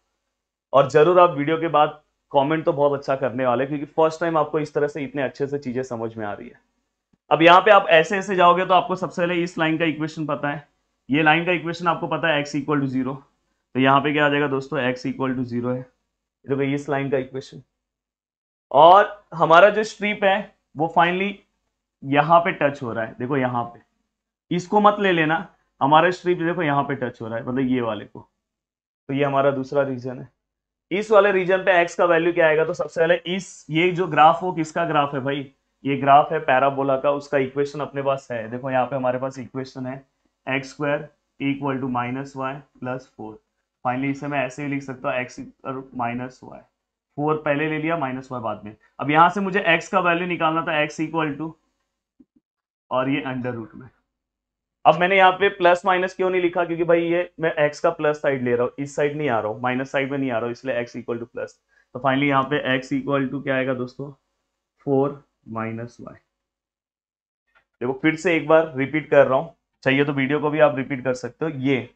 और ज़रूर आप वीडियो के बाद कमेंट तो बहुत अच्छा करने वाले क्योंकि फ़र्स्ट टाइम आपको इस तरह से इतने अच्छे से चीज़ें समझ में आ रही है। अब यहाँ पे आप ऐसे ऐसे जाओगे तो आपको सबसे पहले इस लाइन का इक्वेशन पता है। ये लाइन का इक्वेशन आपको पता है एक्स इक्वल टू ज़ीरो तो यहाँ पे क्या आ जाएगा दोस्तों? एक्स इक्वल टू ज़ीरो है। देखो इस लाइन का इक्वेशन और हमारा जो स्ट्रीप है, वो फाइनली यहाँ पे टच हो रहा है। देखो, यहाँ पे। इसको मत ले लेना। हमारा स्ट्रीप देखो, यहाँ पे टच हो रहा है मतलब ये वाले को। तो ये हमारा दूसरा रीजन है। इस वाले रीजन पे एक्स का वैल्यू क्या आएगा? तो सबसे पहले इस, ये जो ग्राफ हो, किसका ग्राफ है भाई? ये ग्राफ है पैराबोला का, उसका इक्वेशन अपने पास है। देखो यहाँ पे हमारे पास इक्वेशन है। X square equal to minus y plus four finally इसे मैं ऐसे ही लिख सकता हूँ एक्स माइनस वाई फोर पहले ले लिया माइनस वाई बाद में। अब यहाँ से मुझे एक्स का वैल्यू निकालना था एक्स इक्वल टू और ये अंडर रूट में। अब मैंने यहाँ पे प्लस माइनस क्यों नहीं लिखा? क्योंकि भाई ये मैं एक्स का प्लस साइड ले रहा हूँ, इस साइड नहीं आ रहा हूँ माइनस साइड में नहीं आ रहा हूँ, इसलिए एक्स इक्वल टू प्लस तो फाइनली यहाँ पे एक्स इक्वल टू क्या आएगा दोस्तों? फोर माइनस वाई देखो, फिर से एक बार रिपीट कर रहा हूँ। चाहिए तो वीडियो को भी आप रिपीट कर सकते हो। ये।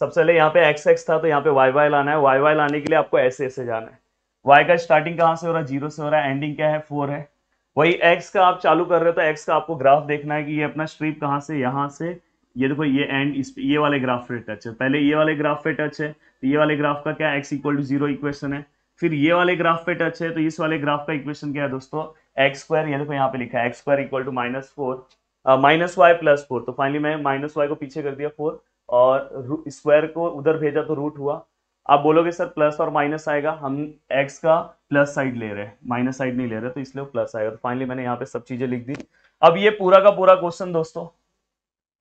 सबसे पहले यहाँ पे एक्स एक्स था तो यहाँ पे वाई वाई लाना है। वाई वाई लाने के लिए आपको ऐसे ऐसे जाना है। वाई का स्टार्टिंग कहाँ से हो रहा है? ज़ीरो से हो रहा है। एंडिंग क्या है? फोर है। वही एक्स का आप चालू कर रहे हो तो एक्स का आपको ग्राफ देखना है कि ये अपना स्ट्रीप कहाँ से, यहाँ से। ये देखो, ये एंड इस ये वाले ग्राफ पे टच है। पहले ये वाले ग्राफ पे टच है तो ये वाले ग्राफ का क्या? X equal to zero equation है। फिर ये वाले ग्राफ पे टच है तो इस वाले ग्राफ का इक्वेशन क्या है दोस्तों? एक्स स्क्वायर ये देखो यहाँ पे लिखा है x square equal to minus four minus y plus four तो फाइनली मैं माइनस वाई को पीछे कर दिया फोर और स्क्वायर को उधर भेजा तो रूट हुआ। आप बोलोगे, सर प्लस और माइनस आएगा, हम एक्स का प्लस साइड ले रहे हैं माइनस साइड नहीं ले रहे तो इसलिए प्लस आएगा। तो फाइनली मैंने यहाँ पे सब चीज़ें लिख दी। अब ये पूरा का पूरा क्वेश्चन दोस्तों,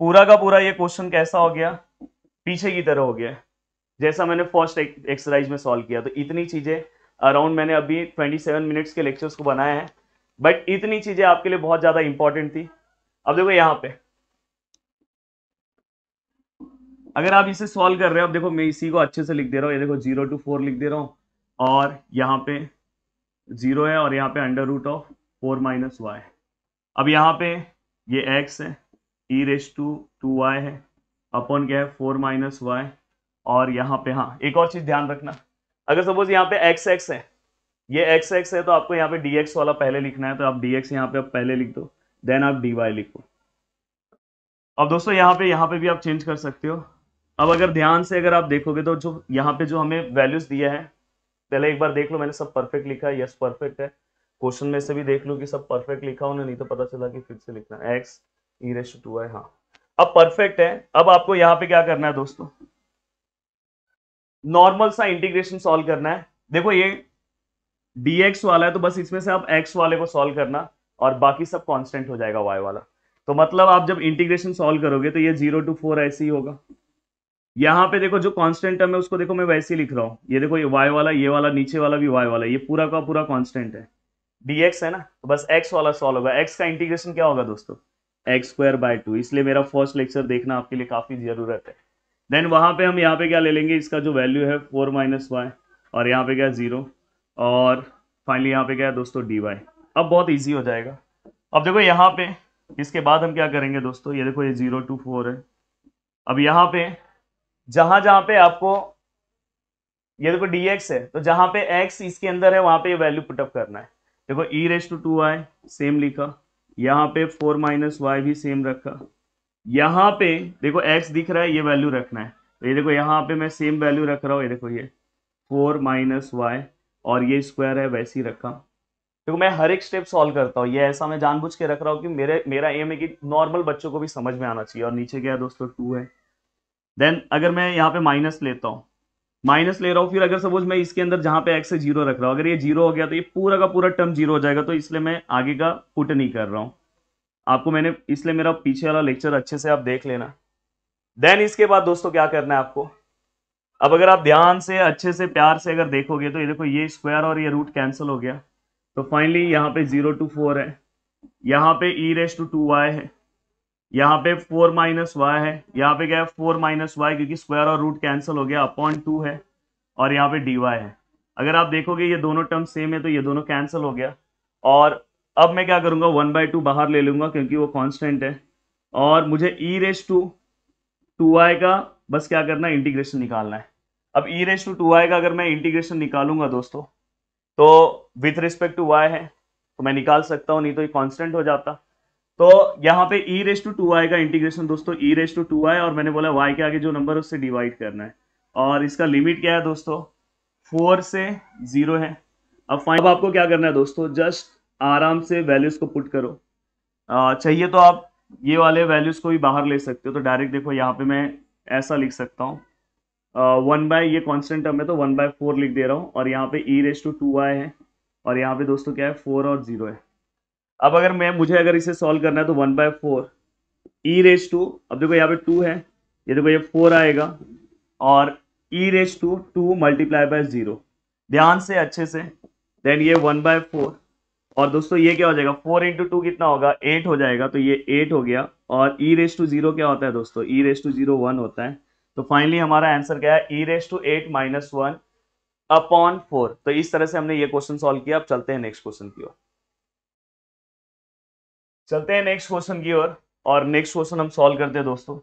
पूरा का पूरा ये क्वेश्चन कैसा हो गया? पीछे की तरह हो गया। जैसा मैंने फ़र्स्ट एक्सरसाइज में सॉल्व किया तो इतनी चीज़ें अराउंड मैंने अभी 27 मिनट्स के लेक्चर्स को बनाया है। बट इतनी चीज़ें आपके लिए बहुत ज़्यादा इंपॉर्टेंट थी। अब देखो यहाँ पे। अगर आप इसे सॉल्व कर रहे हो, अब देखो मैं इसी को अच्छे से लिख दे रहा हूँ। ये देखो ज़ीरो टू फोर लिख दे रहा हूँ। और यहाँ पे ज़ीरो है और यहाँ पे under root of four minus y अब यहाँ पे ये एक्स है e raise to two y है अपॉन क्या है? फोर माइनस वाई और यहाँ पे हाँ एक और चीज़ ध्यान रखना। अगर सपोज़ यहाँ पे एक्स एक्स है ये एक्स एक्स है तो आपको यहाँ पे डी एक्स वाला पहले लिखना है तो आप डी एक्स यहाँ पे आप पहले लिख दो देन आप डी वाई लिखो। अब दोस्तों यहाँ पे यहाँ पे भी आप चेंज कर सकते हो। अब अगर ध्यान से अगर आप देखोगे तो जो, यहाँ पे जो हमें वैल्यूज़ दिया है, पहले एक बार देख लो, मैंने सब परफेक्ट लिखा है यस परफेक्ट है। क्वेश्चन में से भी देख लो कि सब परफेक्ट लिखा हो नहीं तो पता चला कि फिर से लिखना है। एक्स ई रेस टू है हाँ। अब परफेक्ट है। अब आपको यहाँ पे क्या करना है दोस्तों? नॉर्मल सा इंटीग्रेशन सॉल्व करना है। देखो ये dx वाला है तो बस इसमें से आप x वाले को सॉल्व करना और बाकी सब कांस्टेंट हो जाएगा y वाला। तो मतलब आप जब इंटीग्रेशन सॉल्व करोगे तो ये ज़ीरो टू फोर ऐसे ही होगा। यहाँ पे देखो, जो कांस्टेंट टर्म है, उसको देखो, मैं वैसे ही लिख रहा हूँ। ये देखो, ये वाई वाला, ये वाला, नीचे वाला भी वाई वाला ये पूरा का पूरा कांस्टेंट है। Dx है ना? तो बस x वाला सॉल्व होगा। X का इंटीग्रेशन क्या होगा दोस्तों? एक्स स्क्वायर बाय टू इसलिए मेरा फ़र्स्ट लेक्चर देखना आपके लिए काफ़ी ज़रूरत है। देन वहाँ पे हम यहाँ पे क्या ले लेंगे? इसका जो वैल्यू है फोर माइनस वाई और यहाँ पे क्या? ज़ीरो और फाइनली यहाँ पे क्या है दोस्तों डी वाई अब बहुत ईजी हो जाएगा। अब देखो यहाँ पे, इसके बाद हम क्या करेंगे दोस्तों? ये देखो ये ज़ीरो टू फोर है। अब यहाँ पे, जहाँ जहाँ पे आपको, ये देखो डी एक्स है तो जहाँ पे एक्स इसके अंदर है, वहाँ पे वैल्यू पुटअप करना है। देखो e raise to two y same लिखा। यहाँ पे फोर माइनस वाई भी सेम रखा। यहाँ पे, देखो एक्स दिख रहा है, ये वैल्यू रखना है। तो ये देखो यहाँ पे मैं सेम वैल्यू रख रहा हूँ, ये देखो ये। फोर माइनस वाई और ये स्क्वायर है, वैसे ही रखा। देखो, मैं हर एक स्टेप सॉल्व करता हूँ। ये ऐसा मैं जानबूझ के रख रहा हूँ कि मेरे, मेरा एम है कि नॉर्मल बच्चों को भी समझ में आना चाहिए। और नीचे है दोस्तों? टू है। देन अगर मैं यहाँ पे माइनस लेता हूँ। माइनस ले रहा हूँ, फिर अगर सपोज़ मैं इसके अंदर जहाँ पे एक्स से ज़ीरो रख रहा हूँ। अगर ये ज़ीरो हो गया तो ये पूरा का पूरा टर्म ज़ीरो हो जाएगा तो इसलिए मैं आगे का पुट नहीं कर रहा हूँ। आपको मैंने, इसलिए मेरा पीछे वाला लेक्चर अच्छे से आप देख लेना। देन इसके बाद दोस्तों क्या करना है आपको? अब अगर आप ध्यान से, अच्छे से, प्यार से अगर देखोगे तो ये देखो, ये स्क्वायर और ये रूट कैंसिल हो गया। तो फाइनली यहाँ पे ज़ीरो टू फोर है। यहाँ पे e raise to two y है। यहाँ पे फोर माइनस वाई है। यहाँ पे क्या है? फोर माइनस वाई क्योंकि स्क्वायर और रूट कैंसिल हो गया अपॉन टू है और यहाँ पे डी वाई है। अगर आप देखोगे, ये दोनों टर्म सेम है तो ये दोनों कैंसिल हो गया। और अब मैं क्या करूँगा? वन बाई टू बाहर ले लूँगा, क्योंकि वो कॉन्स्टेंट है। और मुझे e raise to two i का बस क्या करना है? इंटीग्रेशन निकालना है। अब e raise to two i का अगर मैं इंटीग्रेशन निकालूँगा दोस्तों तो विथ रिस्पेक्ट टू वाई है तो मैं निकाल सकता हूँ नहीं तो ये कॉन्स्टेंट हो जाता। तो यहाँ पे e raise to two i का इंटीग्रेशन दोस्तों e raise to two i और मैंने बोला वाई के आगे जो नंबर है उससे डिवाइड करना है। और इसका लिमिट क्या है दोस्तों? फोर से ज़ीरो है। अब फाइन अब आपको क्या करना है दोस्तों? जस्ट आराम से वैल्यूज़ को पुट करो। आ, चाहिए तो आप ये वाले वैल्यूज़ को भी बाहर ले सकते हो। तो डायरेक्ट देखो यहाँ पे मैं ऐसा लिख सकता हूँ। वन बाय ये कांस्टेंट टर्म है तो वन बाय फोर लिख दे रहा हूँ और यहाँ पे e raise to two i है और यहाँ पे दोस्तों क्या है? फोर और ज़ीरो है। अब अगर मैं, मुझे अगर इसे सॉल्व करना है तो one by four e raise to अब देखो यहाँ पे टू है, ये देखो ये फोर आएगा और e raise to two multiply by zero ध्यान से, अच्छे से देन ये वन बाय फोर और दोस्तों ये क्या हो जाएगा? फोर इंटू टू कितना होगा? एट हो जाएगा तो ये एट हो गया और ई रेस टू ज़ीरो क्या होता है दोस्तों? E raise to zero one होता है। तो फाइनली हमारा आंसर क्या है? E raise to eight minus one upon four तो इस तरह से हमने ये क्वेश्चन सॉल्व किया। अब चलते हैं नेक्स्ट क्वेश्चन की ओर। चलते हैं नेक्स्ट क्वेश्चन की ओर और नेक्स्ट क्वेश्चन हम सॉल्व करते हैं दोस्तों।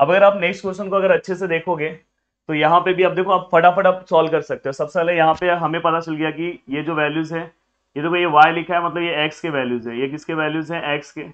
अब अगर आप नेक्स्ट क्वेश्चन को अगर अच्छे से देखोगे तो यहाँ पे भी अब देखो, आप फटाफट आप सॉल्व कर सकते हो। सबसे पहले यहाँ पे हमें पता चल गया कि ये जो वैल्यूज़ है, ये देखो, ये वाई लिखा है मतलब ये एक्स के वैल्यूज़ है। ये किसके वैल्यूज़ है? एक्स के।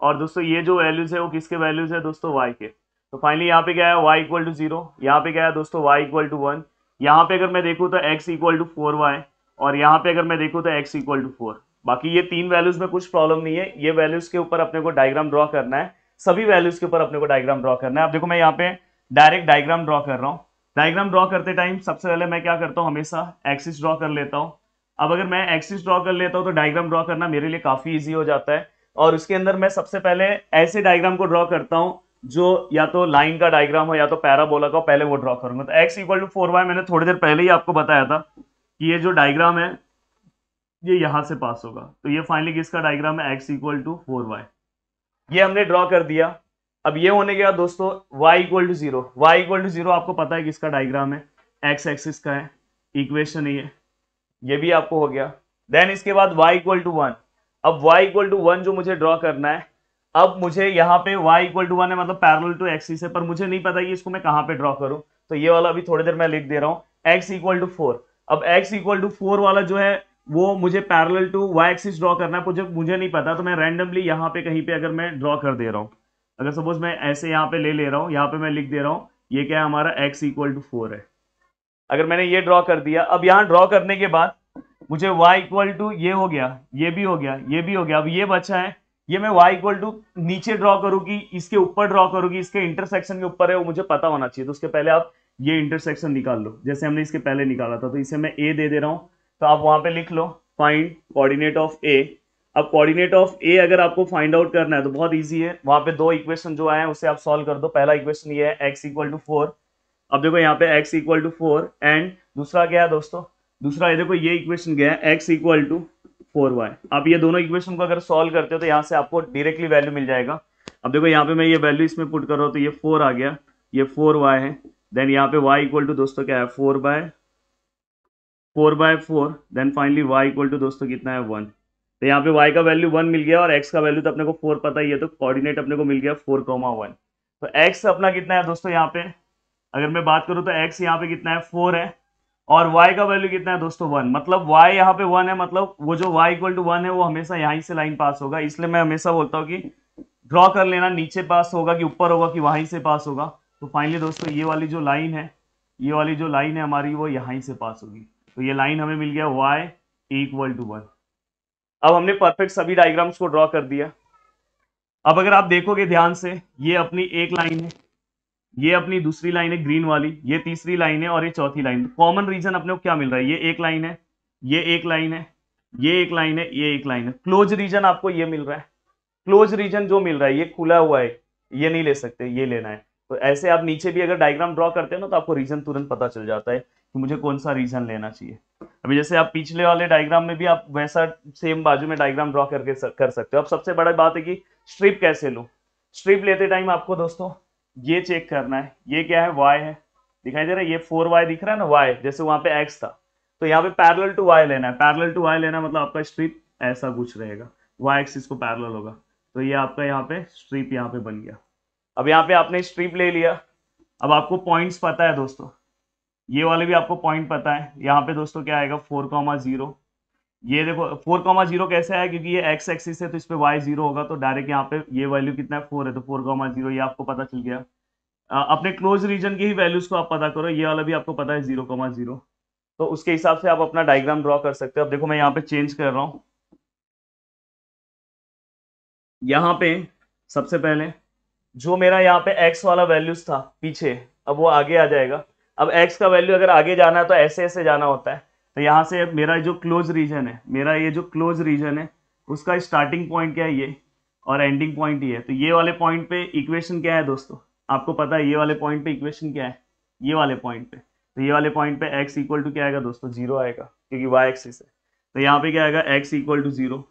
और दोस्तों, ये जो वैल्यूज़ है, वो किसके वैल्यूज़ है दोस्तों? वाई के। तो फाइनली यहाँ पे क्या है, y इक्वल टू ज़ीरो यहाँ पे क्या है दोस्तों, y इक्वल टू वन यहाँ पे अगर मैं देखूँ तो x equal to four y और यहाँ पे अगर मैं देखूँ तो x इक्वल टू फोर बाकी ये तीन वैल्यूज़ में कुछ प्रॉब्लम नहीं है। ये वैल्यूज़ के ऊपर अपने को डायग्राम ड्रॉ करना है। सभी वैल्यूज़ के ऊपर अपने को डायग्राम ड्रॉ करना है। अब देखो मैं यहाँ पे डायरेक्ट डायग्राम ड्रॉ कर रहा हूँ। डायग्राम ड्रॉ करते टाइम सबसे पहले मैं क्या करता हूँ, हमेशा एक्सिस ड्रॉ कर लेता हूँ। अब अगर मैं एक्सिस ड्रॉ कर लेता हूँ तो डायग्राम ड्रॉ करना मेरे लिए काफ़ी ईजी हो जाता है। और उसके अंदर मैं सबसे पहले ऐसे डायग्राम को ड्रॉ करता हूँ जो या तो लाइन का डायग्राम हो या तो पैराबोला का पहले वो ड्रॉ करूँगा। तो x equal to four y मैंने थोड़ी देर पहले ही आपको बताया था कि ये जो डायग्राम है, ये यहाँ से पास होगा। तो ये फाइनली किसका डायग्राम है? X equal to four y ये हमने ड्रॉ कर दिया। अब ये होने के बाद दोस्तों, y equal to zero y equal to zero आपको पता है किसका डायग्राम है? एक्स एक्सिस का है। इक्वेशन ये। ये भी आपको हो गया। देन इसके बाद y इक्वल टू वन अब y इक्वल टू वन जो मुझे ड्रॉ करना है अब मुझे यहाँ पे y इक्वल टू वन है मतलब पैरल टू एक्सिस है, पर मुझे नहीं पता कि इसको मैं कहाँ पे ड्रॉ करूँ। तो ये वाला अभी थोड़ी देर मैं लिख दे रहा हूँ। x इक्वल टू फोर अब x इक्वल टू फोर वाला जो है, वो मुझे parallel to y axis draw करना है, मुझे मुझे नहीं पता तो मैं रैंडमली यहाँ पे कहीं पे अगर मैं ड्रॉ कर दे रहा हूँ। अगर सपोज़ मैं ऐसे यहाँ पे ले ले रहा हूँ, यहाँ पे मैं लिख दे रहा हूँ, ये क्या है, हमारा x इक्वल टू फोर है। अगर मैंने ये ड्रॉ कर दिया, अब यहाँ ड्रॉ करने के बाद मुझे y इक्वल टू ये हो गया, ये भी हो गया, ये भी हो गया। अब ये बचा है ये मैं y इक्वल टू नीचे ड्रॉ करूँ कि इसके ऊपर ड्रॉ करूँगी, इसके इंटरसेक्शन के ऊपर है, वो मुझे पता होना चाहिए। तो उसके पहले आप ये इंटरसेक्शन निकाल लो। जैसे हमने इसके पहले निकाला था तो इसे मैं ए दे दे रहा हूँ। तो आप वहाँ पे लिख लो फाइंड कोऑर्डिनेट ऑफ़ ए अब कोऑर्डिनेट ऑफ़ ए अगर आपको फाइंड आउट करना है तो बहुत ईजी है। वहाँ पे दो इक्वेशन जो आए हैं, उसे आप सॉल्व कर दो। पहला इक्वेशन ये है एक्स इक्वल टू फोर अब देखो यहाँ पे x equal to four and दूसरा क्या है दोस्तों? दूसरा, ये देखो, ये इक्वेशन गया है x equal to four y. आप ये दोनों इक्वेशन को अगर सॉल्व करते हो तो यहाँ से आपको डायरेक्टली वैल्यू मिल जाएगा। अब देखो यहाँ पे मैं ये वैल्यू इसमें पुट कर रहा हूँ तो ये फोर आ गया। ये फोर वाई है। देन यहाँ पे वाई इक्वल टू दोस्तों क्या है? Four by four by four then finally y equal to दोस्तों कितना है? वन तो यहाँ पे y का वैल्यू वन मिल गया और एक्स का वैल्यू तो अपने को फोर पता ही है तो कोऑर्डिनेट अपने को मिल गया फोर कोमा वन तो एक्स अपना कितना है दोस्तों यहाँ पे? अगर मैं बात करूँ तो एक्स यहाँ पे कितना है? फोर है। और y का वैल्यू कितना है दोस्तों वन मतलब y यहाँ पे वन है मतलब वो जो y इक्वल टू वन है, वो हमेशा यहाँ से लाइन पास होगा। इसलिए मैं हमेशा बोलता हूँ कि ड्रॉ कर लेना, नीचे पास होगा कि ऊपर होगा कि वहीं से पास होगा। तो फाइनली दोस्तों ये वाली जो लाइन है, ये वाली जो लाइन है हमारी, वो यहाँ से पास होगी। तो ये लाइन हमें मिल गया वाई इक्वल टू वन अब हमने परफेक्ट सभी डायग्राम्स को ड्रॉ कर दिया। अब अगर आप देखोगे ध्यान से, ये अपनी एक लाइन है। ये अपनी दूसरी लाइन है ग्रीन वाली, ये तीसरी लाइन है और ये चौथी लाइन। कॉमन रीजन अपने को क्या मिल रहा है? ये एक लाइन है, ये एक लाइन है, ये एक लाइन है, ये एक लाइन है। क्लोज रीजन आपको ये मिल रहा है। क्लोज रीजन जो मिल रहा है, ये खुला हुआ है, ये नहीं ले सकते, ये लेना है। तो ऐसे आप नीचे भी अगर डायग्राम ड्रॉ करते हैं ना तो आपको रीजन तुरंत पता चल जाता है कि मुझे कौन सा रीजन लेना चाहिए। अभी जैसे आप पिछले वाले डायग्राम में भी आप वैसा सेम बाजू में डायग्राम ड्रॉ करके कर सकते हो। अब सबसे बड़ा बात है कि स्ट्रिप कैसे लो? स्ट्रिप लेते टाइम आपको दोस्तों ये चेक करना है। ये क्या है? वाई है। दिखाई दे रहा है? ये फोर वाई दिख रहा है ना? वाई जैसे वहाँ पे एक्स था। तो यहाँ पे पैरेलल टू वाई लेना है। पैरेलल टू वाई लेना मतलब आपका स्ट्रिप ऐसा कुछ रहेगा। वाई एक्सिस को पैरेलल होगा। तो ये आपका यहाँ पे स्ट्रिप यहाँ पे बन गया। अब यहाँ पे आपने स्ट्रिप ले लिया। अब आपको पॉइंट्स पता है दोस्तों। ये वाले भी आपको पॉइंट पता है। यहाँ पे दोस्तों क्या आएगा? फोर कॉमा ज़ीरो ये देखो फोर कॉमा ज़ीरो कैसे आया? क्योंकि ये एक्स एक्सिस है तो इस पे वाई ज़ीरो होगा तो डायरेक्ट यहाँ पे ये वैल्यू कितना है? फोर है तो फोर कॉमा ज़ीरो ये आपको पता चल गया। अपने क्लोज रीजन की ही वैल्यूज़ को आप पता करो, ये वाला भी आपको पता है ज़ीरो कॉमा ज़ीरो तो उसके हिसाब से आप अपना डायग्राम ड्रॉ कर सकते हो। अब देखो, मैं यहाँ पे चेंज कर रहा हूँ। यहाँ पे सबसे पहले, जो मेरा यहाँ पे एक्स वाला वैल्यूज़ था पीछे, अब वो आगे आ जाएगा। अब एक्स का वैल्यू अगर आगे जाना है तो ऐसे ऐसे जाना होता है। तो यहाँ से मेरा जो क्लोज रीजन है, मेरा ये जो क्लोज रीजन है, उसका स्टार्टिंग पॉइंट क्या है ये? और एंडिंग पॉइंट ये है। तो ये वाले पॉइंट पे इक्वेशन क्या है दोस्तों? आपको पता है ये वाले पॉइंट पे इक्वेशन क्या है? ये वाले पॉइंट पे। तो ये वाले पॉइंट पे एक्स इक्वल टू क्या आएगा दोस्तों? ज़ीरो आएगा, क्योंकि वाई एक्सिस है। तो यहाँ पे क्या आएगा? एक्स इक्वल टू ज़ीरो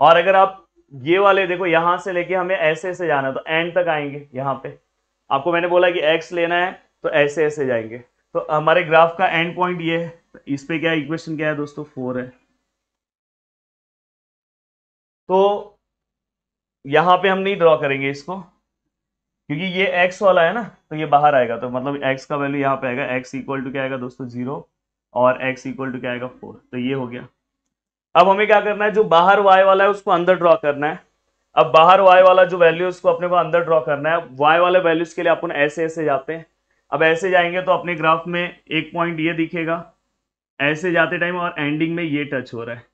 और अगर आप ये वाले देखो, यहाँ से लेके हमें ऐसे ऐसे जाना है तो एंड तक आएँगे यहाँ पे। आपको मैंने बोला कि एक्स लेना है तो ऐसे ऐसे जाएँगे। तो हमारे ग्राफ का एंड पॉइंट ये है। इस पे क्या इक्वेशन क्या है दोस्तों? फोर है। तो यहाँ पे हम नहीं ड्रॉ करेंगे इसको, क्योंकि ये x वाला है ना तो ये बाहर आएगा। तो मतलब x का वैल्यू यहाँ पे आएगा। x इक्वल टू क्या आएगा दोस्तों? ज़ीरो और x इक्वल टू क्या आएगा? फोर तो ये हो गया। अब हमें क्या करना है? जो बाहर y वाला है, उसको अंदर ड्रॉ करना है। अब बाहर y वाला जो वैल्यू उसको अपने को अंदर ड्रॉ करना है। y वाले वैल्यूज़ के लिए अपन ऐसे ऐसे जाते हैं। अब ऐसे जाएँगे तो अपने ग्राफ में एक पॉइंट ये दिखेगा। ऐसे जाते टाइम और एंडिंग में ये टच हो रहा है।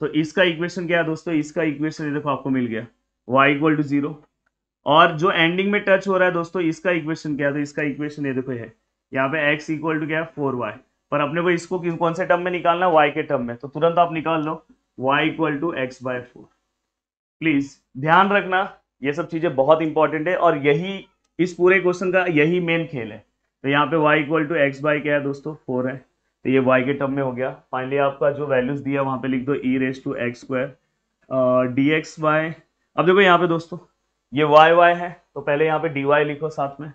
तो इसका इक्वेशन क्या है दोस्तों? इसका इक्वेशन देखो, आपको मिल गया। y इक्वल टू ज़ीरो और जो एंडिंग में टच हो रहा है दोस्तों, इसका इक्वेशन क्या है? तो इसका इक्वेशन ये देखो है। यहाँ पे x इक्वल टू क्या है? फोर वाई पर अपने को इसको कौन से टर्म में निकालना है? y के टर्म में। तो तुरंत आप निकाल लो। y equal to x by four please ध्यान रखना, ये सब चीज़ें बहुत इंपॉर्टेंट है और यही, इस पूरे क्वेश्चन का यही मेन खेल है। तो यहाँ पे y equal to x by क्या है दोस्तों? फोर है। तो ये y के टर्म में हो गया। फाइनली आपका जो वैल्यूज़ दिया वहाँ पे लिख दो e raise to x square d x y अब देखो यहाँ पे दोस्तों, ये y y है तो पहले यहाँ पे डी वाई लिखो साथ में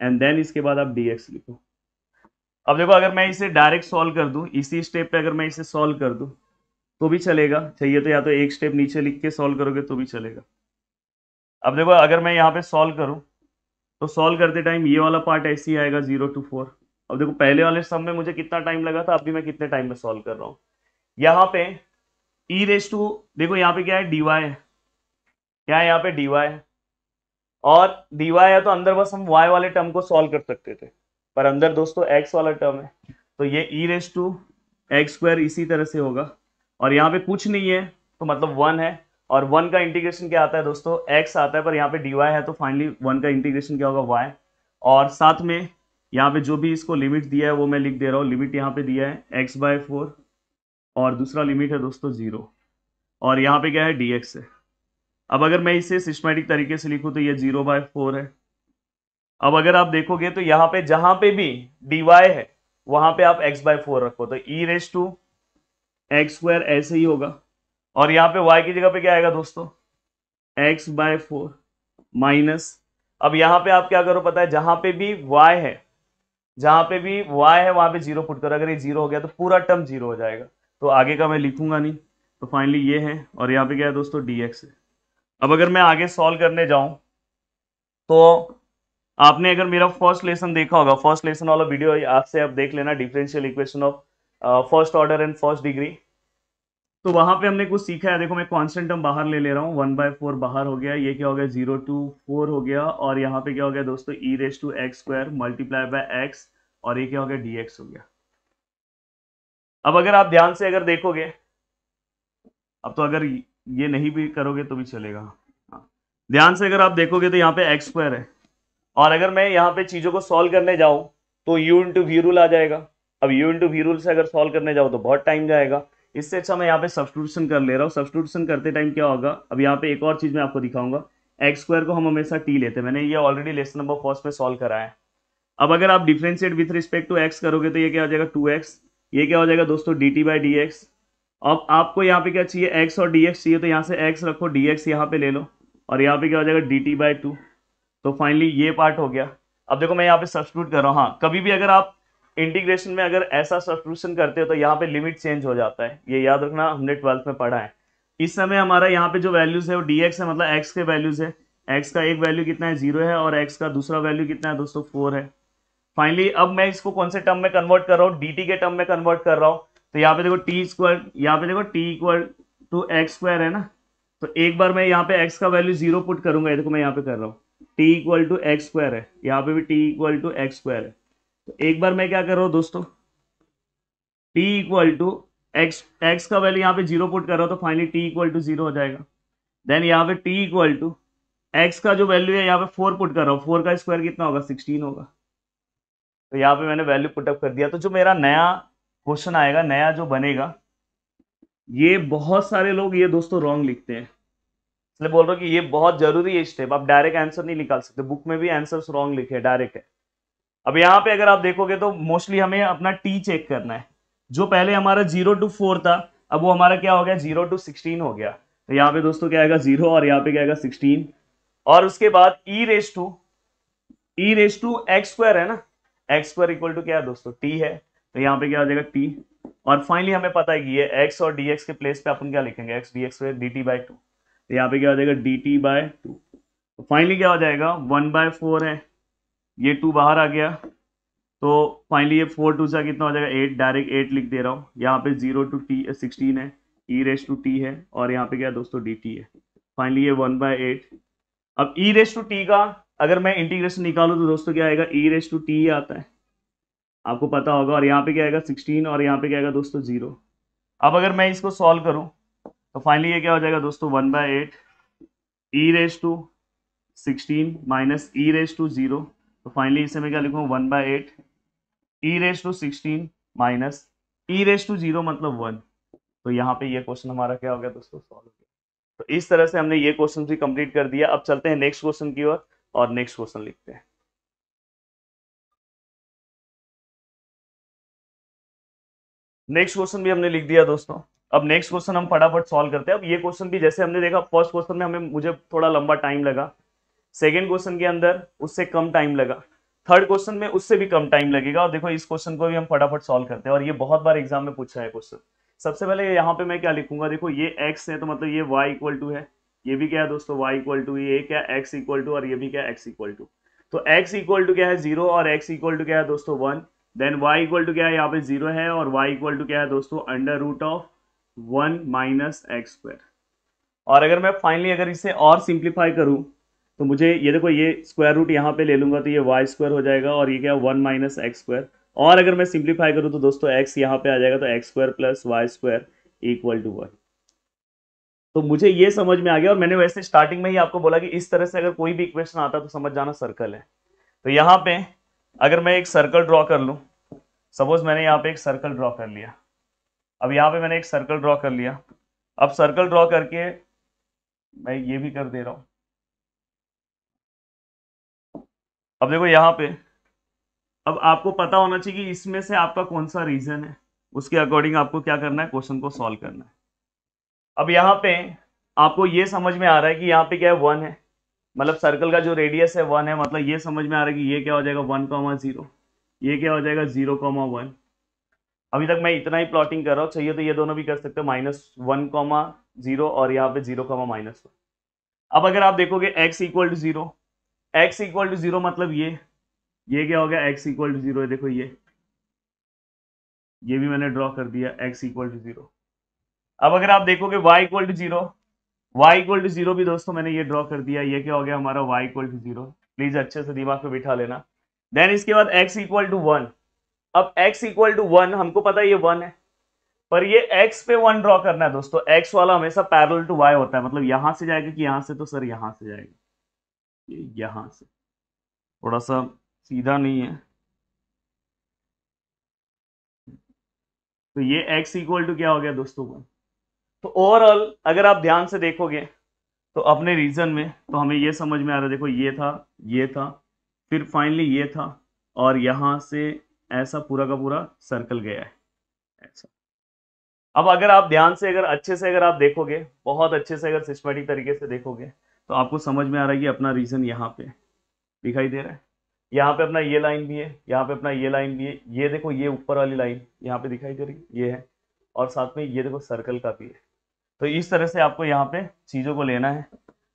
एंड देन इसके बाद आप डी एक्स लिखो। अब देखो, अगर मैं इसे डायरेक्ट सॉल्व कर दूँ, इसी स्टेप पे अगर मैं इसे सॉल्व कर दूँ तो भी चलेगा। चाहिए तो या तो एक स्टेप नीचे लिख के सॉल्व करोगे तो भी चलेगा। अब देखो, अगर मैं यहाँ पे सॉल्व करूँ तो सॉल्व करते टाइम ये वाला पार्ट ऐसे ही आएगा ज़ीरो टू फोर अब देखो, पहले वाले सम में मुझे कितना टाइम लगा था, अभी मैं कितने टाइम में सॉल्व कर रहा हूँ। यहाँ पे ई रेस टू देखो यहाँ पे क्या है? डीवाई है। क्या है यहाँ पे? डीवाई है। और डीवाई है तो अंदर बस हम वाई वाले टर्म को सॉल्व कर सकते थे। पर अंदर दोस्तों एक्स वाला टर्म है। तो ये e raise to x square इसी तरह से होगा। और यहाँ पे कुछ नहीं है तो मतलब वन है। और वन का इंटीग्रेशन क्या आता है दोस्तों? एक्स आता है, पर यहाँ पे डी है तो फाइनली वन का इंटीग्रेशन क्या होगा? वाई और साथ में यहाँ पे जो भी इसको लिमिट दिया है वो मैं लिख दे रहा हूँ। लिमिट यहाँ पे दिया है एक्स बाय फोर और दूसरा लिमिट है दोस्तों ज़ीरो और यहाँ पे क्या है? डी एक्स है। अब अगर मैं इसे सिस्टमेटिक तरीके से लिखूँ तो ये ज़ीरो बाय फोर है। अब अगर आप देखोगे तो यहाँ पे जहाँ पे भी डी वाई है, वहाँ पे आप एक्स बाय फोर रखो। तो e raise to x square ऐसे ही होगा। और यहाँ पे y की जगह पे क्या आएगा दोस्तों? x बाय फोर माइनस अब यहाँ पे आप क्या करो पता है? जहाँ पे भी y है जहाँ पे भी वाई है, वहाँ पे ज़ीरो पुट करो। अगर ये ज़ीरो हो गया तो पूरा टर्म ज़ीरो हो जाएगा। तो आगे का मैं लिखूँगा नहीं। तो फाइनली ये है, और यहाँ पे क्या है दोस्तों? डी है। अब अगर मैं आगे सॉल्व करने जाऊँ तो आपने अगर मेरा फ़र्स्ट लेसन देखा होगा फ़र्स्ट लेसन वाला वीडियो आपसे आप देख लेना differential equation of first order and first degree तो वहाँ पे हमने कुछ सीखा है। देखो, मैं कांस्टेंट टर्म बाहर ले ले रहा हूँ। वन बाय फोर बाहर हो गया। ये क्या हो गया? ज़ीरो टू फोर हो गया। और यहाँ पे क्या हो गया दोस्तों? E raise to x square multiply by x और ये क्या हो गया? डी एक्स हो गया। अब अगर आप ध्यान से अगर देखोगे, अब तो अगर ये नहीं भी करोगे तो भी चलेगा। हाँ। ध्यान से अगर आप देखोगे तो यहाँ पे एक्स स्क्वायर है। और अगर मैं यहाँ पे चीज़ों को सॉल्व करने जाऊँ तो यू इंटू वी रूल आ जाएगा। अब यू इंटू वी रूल से अगर सॉल्व करने जाओ तो बहुत टाइम जाएगा। इससे अच्छा मैं यहाँ पे सब्सटीट्यूशन कर ले रहा हूँ। सब्सटीट्यूशन करते टाइम क्या होगा? अब यहाँ पे एक और चीज़ मैं आपको दिखाऊँगा। एक्स स्क्वायर को हम हमेशा टी लेते हैं। मैंने ये ऑलरेडी लेसन नंबर फ़र्स्ट में सॉल्व कराया है। अब अगर आप differentiate with respect to x करोगे तो ये क्या हो जाएगा? टू एक्स ये क्या हो जाएगा दोस्तों? D t by d x अब आपको यहाँ पे क्या चाहिए? एक्स और डी एक्स चाहिए तो यहाँ से एक्स रखो डी एक्स यहाँ पे ले लो। और यहाँ पे क्या हो जाएगा? डी टी बाई टू तो फाइनली ये पार्ट हो गया। अब देखो मैं यहाँ पे सब्सिट्यूट कर रहा हूँ। हाँ कभी भी अगर आप इंटीग्रेशन में अगर ऐसा सब्सिट्यूशन करते हो तो यहाँ पे लिमिट चेंज हो जाता है। ये याद रखना, हमने ट्वेल्थ में पढ़ा है। इस समय हमारा यहाँ पे जो वैल्यूज़ है वो डी एक्स है मतलब एक्स के वैल्यूज़ है। एक्स का एक वैल्यू कितना है? ज़ीरो है और एक्स का दूसरा वैल्यू कितना है दोस्तों? फोर है। फाइनली अब मैं इसको कौन से टर्म में कन्वर्ट कर रहा हूँ? डी के टर्म में कन्वर्ट कर रहा हूँ। तो यहाँ पे देखो टी स्क्वायर यहाँ पे देखो t equal to x square है ना? तो एक बार मैं यहाँ पे एक्स का वैल्यू ज़ीरो पुट करूँगा। देखो मैं यहाँ पे कर रहा हूँ। T equal to x square है। यहाँ पे भी t equal to x square है। तो एक बार मैं क्या कर रहा हूँ दोस्तों? T equal to x x का वैल्यू यहाँ पे ज़ीरो पुट कर रहा हूँ तो finally t equal to zero हो जाएगा। देन यहाँ पे टी इक्वल टू एक्स का जो वैल्यू है, यहाँ पे फोर पुट कर रहा हूँ। फोर का स्क्वायर कितना होगा? सिक्सटीन होगा। तो यहाँ पे मैंने वैल्यू पुटअप कर दिया। तो जो मेरा नया क्वेश्चन आएगा, नया जो बनेगा, ये बहुत सारे लोग ये दोस्तों रॉन्ग लिखते हैं। इसलिए बोल रहा हूँ कि ये बहुत ज़रूरी है स्टेप आप डायरेक्ट आंसर नहीं निकाल सकते। बुक में भी आंसर रॉन्ग लिखे डायरेक्ट है। अब यहाँ पे अगर आप देखोगे तो मोस्टली हमें अपना टी चेक करना है। जो पहले हमारा ज़ीरो टू फोर था, अब वो हमारा क्या हो गया? ज़ीरो टू सिक्सटीन हो गया। तो यहाँ पे दोस्तों क्या आएगा? ज़ीरो और यहाँ पे क्या आएगा? सिक्सटीन और उसके बाद e raise to e raise to x square है ना? एक्स स्क्वायर इक्वल टू क्या है दोस्तों? टी है। तो यहाँ पे क्या हो जाएगा? टी और फाइनली हमें पता है कि ये एक्स और डी के प्लेस पे अपन क्या लिखेंगे? X d x d t by two तो यहाँ पे क्या हो जाएगा? डी टी बाय टू तो फाइनली क्या हो जाएगा? वन बाय फोर है। ये टू बाहर आ गया। तो फाइनली ये फोर टू सा कितना हो जाएगा? एट डायरेक्ट एट लिख दे रहा हूँ। यहाँ पे ज़ीरो टू टी सिक्सटीन है। ई रेस टू टी है और यहाँ पे क्या दोस्तों? डी टी है। फाइनली ये वन बाय एट अब ई रेस टू टी का अगर मैं इंटीग्रेशन निकालू तो दोस्तों क्या आएगा? ई रेस टू टी आता है। आपको पता होगा और यहाँ पे क्या आएगा? सिक्सटीन और यहाँ पे क्या आएगा दोस्तों? ज़ीरो अब अगर मैं इसको सॉल्व करूँ तो फाइनली ये क्या हो जाएगा दोस्तों? One by eight e raise to sixteen minus e raise to zero तो फाइनली इसे मैं क्या लिखूँ? One by eight e raise to sixteen minus e raise to zero मतलब वन तो यहाँ पे ये क्वेश्चन हमारा क्या हो गया दोस्तों? सॉल्व हो गया। तो इस तरह से हमने ये क्वेश्चन भी कंप्लीट कर दिया। अब चलते हैं नेक्स्ट क्वेश्चन की ओर और, नेक्स्ट क्वेश्चन लिखते हैं। नेक्स्ट क्वेश्चन भी हमने लिख दिया दोस्तों। अब नेक्स्ट क्वेश्चन हम फटाफट सॉल्व करते हैं। अब ये क्वेश्चन भी जैसे हमने देखा फ़र्स्ट क्वेश्चन में हमें मुझे थोड़ा लंबा टाइम लगा। सेकेंड क्वेश्चन के अंदर उससे कम टाइम लगा। थर्ड क्वेश्चन में उससे भी कम टाइम लगेगा। और देखो, इस क्वेश्चन को भी हम फटाफट सॉल्व करते हैं। और ये बहुत बार एग्ज़ाम में पूछा है क्वेश्चन सबसे पहले यहाँ पे मैं क्या लिखूँगा? देखो, ये एक्स है तो मतलब ये वाई इक्वल टू है। ये भी क्या है दोस्तों? वाई इक्वल टू ये क्या एक्स इक्वल टू और ये भी क्या एक्स इक्वल टू तो एक्स इक्वल टू क्या है? ज़ीरो और एक्स इक्वल टू क्या है दोस्तों? One then y equal to क्या है? यहाँ पे ज़ीरो है। और वाई इक्वल टू क्या है दोस्तों? Under root of one minus x square और अगर मैं फाइनली अगर इसे और सिंप्लीफाई करूँ तो मुझे ये देखो, ये स्क्वायर रूट यहाँ पे ले लूँगा तो ये वाई स्क्वायर हो जाएगा और ये क्या वन माइनस एक्स स्क्वायर और अगर मैं सिंप्लीफाई करूँ तो दोस्तों एक्स यहाँ पे आ जाएगा तो x square plus y square equal to one तो मुझे ये समझ में आ गया और मैंने वैसे स्टार्टिंग में ही आपको बोला कि इस तरह से अगर कोई भी इक्वेशन आता तो समझ जाना सर्कल है. तो यहाँ पे अगर मैं एक सर्कल ड्रॉ कर लूँ सपोज़ मैंने यहाँ पे एक सर्कल ड्रॉ कर लिया. अब यहाँ पे मैंने एक सर्कल ड्रॉ कर लिया. अब सर्कल ड्रॉ करके मैं ये भी कर दे रहा हूँ. अब देखो यहाँ पे, अब आपको पता होना चाहिए कि इसमें से आपका कौन सा रीजन है? उसके अकॉर्डिंग आपको क्या करना है? क्वेश्चन को सॉल्व करना है। अब यहाँ पे आपको ये समझ में आ रहा है कि यहाँ पे क्या है? वन है। मतलब सर्कल का जो रेडियस है वन है मतलब ये समझ में आ रहा है कि ये क्या हो जाएगा? वन कॉमा ज़ीरो ये क्या हो जाएगा? ज़ीरो कॉमा वन अभी तक मैं इतना ही प्लॉटिंग कर रहा हूँ, चाहिए तो ये दोनों भी कर सकते हो। माइनस वन कॉमा ज़ीरो और यहाँ पे ज़ीरो कॉमा माइनस वन अब अगर आप देखोगे x equal to zero x equal to zero मतलब ये। ये क्या हो गया? एक्स इक्वल टू ज़ीरो देखो ये। ये भी मैंने ड्रॉ कर दिया एक्स इक्वल टू ज़ीरो अब अगर आप देखोगे y equal to zero y equal to zero भी दोस्तों मैंने ये ड्रॉ कर दिया। ये क्या हो गया हमारा y equal to zero please अच्छे से दिमाग में बिठा लेना। देन इसके बाद एक्स इक्वल टू वन अब एक्स इक्वल टू वन हमको पता है ये वन है। पर ये x पे वन ड्रॉ करना है दोस्तों। X वाला हमेशा पैरल टू y होता है। मतलब यहाँ से जाएगा कि यहाँ से तो सर यहाँ से जाएगा। यहाँ से। थोड़ा सा सीधा नहीं है। तो ये x इक्वल टू क्या हो गया दोस्तों? वन तो ओवरऑल अगर आप ध्यान से देखोगे तो अपने रीजन में तो हमें ये समझ में आ रहा है, देखो, ये था ये था, फिर फाइनली ये था, और यहाँ से ऐसा पूरा का पूरा सर्कल गया है। ऐसा। अब अगर आप ध्यान से, अगर अच्छे से अगर आप देखोगे, बहुत अच्छे से अगर सिस्टमेटिक तरीके से देखोगे तो आपको समझ में आ रहा है कि अपना रीजन यहाँ पे दिखाई दे रहा है। यहाँ पे अपना ये लाइन भी है, यहाँ पे अपना ये लाइन भी है। ये देखो, ये ऊपर वाली लाइन यहाँ पे दिखाई दे रही है, ये है। और साथ में ये देखो सर्कल का भी है। तो इस तरह से आपको यहाँ पे चीज़ों को लेना है।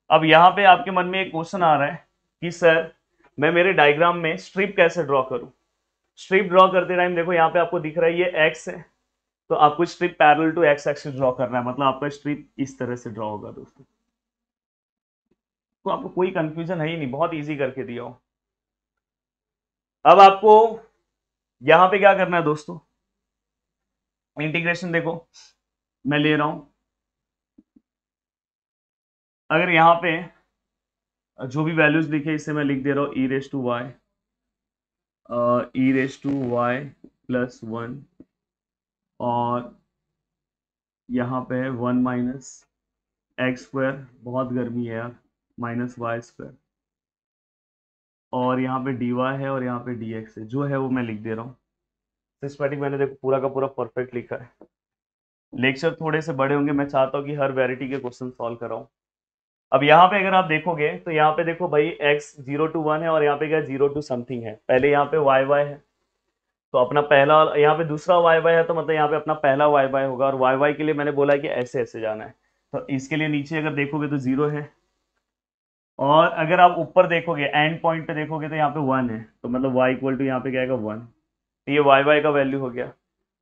अब यहाँ पे आपके मन में एक क्वेश्चन आ रहा है कि, सर, मैं मेरे डायग्राम में स्ट्रिप कैसे ड्रॉ करूँ? स्ट्रिप ड्रॉ करते टाइम देखो, यहाँ पे आपको दिख रहा है, ये एक्स है। तो आपको strip parallel to x axis draw करना है। मतलब आपका स्ट्रिप इस तरह से ड्रॉ होगा दोस्तों। तो आपको कोई कंफ्यूजन है ही नहीं, बहुत इजी करके दिया हो। अब आपको यहाँ पे क्या करना है दोस्तों? इंटीग्रेशन देखो, मैं ले रहा हूँ। अगर यहाँ पे जो भी वैल्यूज़ लिखे इसे मैं लिख दे रहा हूँ e raise to y e raise to y plus one और यहाँ पे है वन माइनस एक्स स्क्वायर बहुत गर्मी है यार। माइनस वाई स्क्वायर और यहाँ पे डी वाई है और यहाँ पे डी एक्स है। जो है वो मैं लिख दे रहा हूँ। सिस्टमेटिक मैंने देखो पूरा का पूरा परफेक्ट लिखा है। लेक्चर थोड़े से बड़े होंगे, मैं चाहता हूँ कि हर वेराइटी के क्वेश्चन सॉल्व कराऊँ। अब यहाँ पे अगर आप देखोगे तो यहाँ पे देखो भाई एक्स ज़ीरो टू वन है और यहाँ पे क्या ज़ीरो टू समथिंग है। पहले यहाँ पे वाई वाई है। तो अपना पहला, यहाँ पे दूसरा वाई वाई है तो मतलब यहाँ पे अपना पहला वाई वाई होगा। और वाई वाई के लिए मैंने बोला है कि ऐसे ऐसे जाना है। तो इसके लिए नीचे अगर देखोगे तो ज़ीरो है। और अगर आप ऊपर देखोगे एंड पॉइंट पे देखोगे तो यहाँ पे वन है। तो मतलब वाई इक्वल टू यहाँ पे क्या आएगा वन तो ये वाई वाई का वैल्यू हो गया।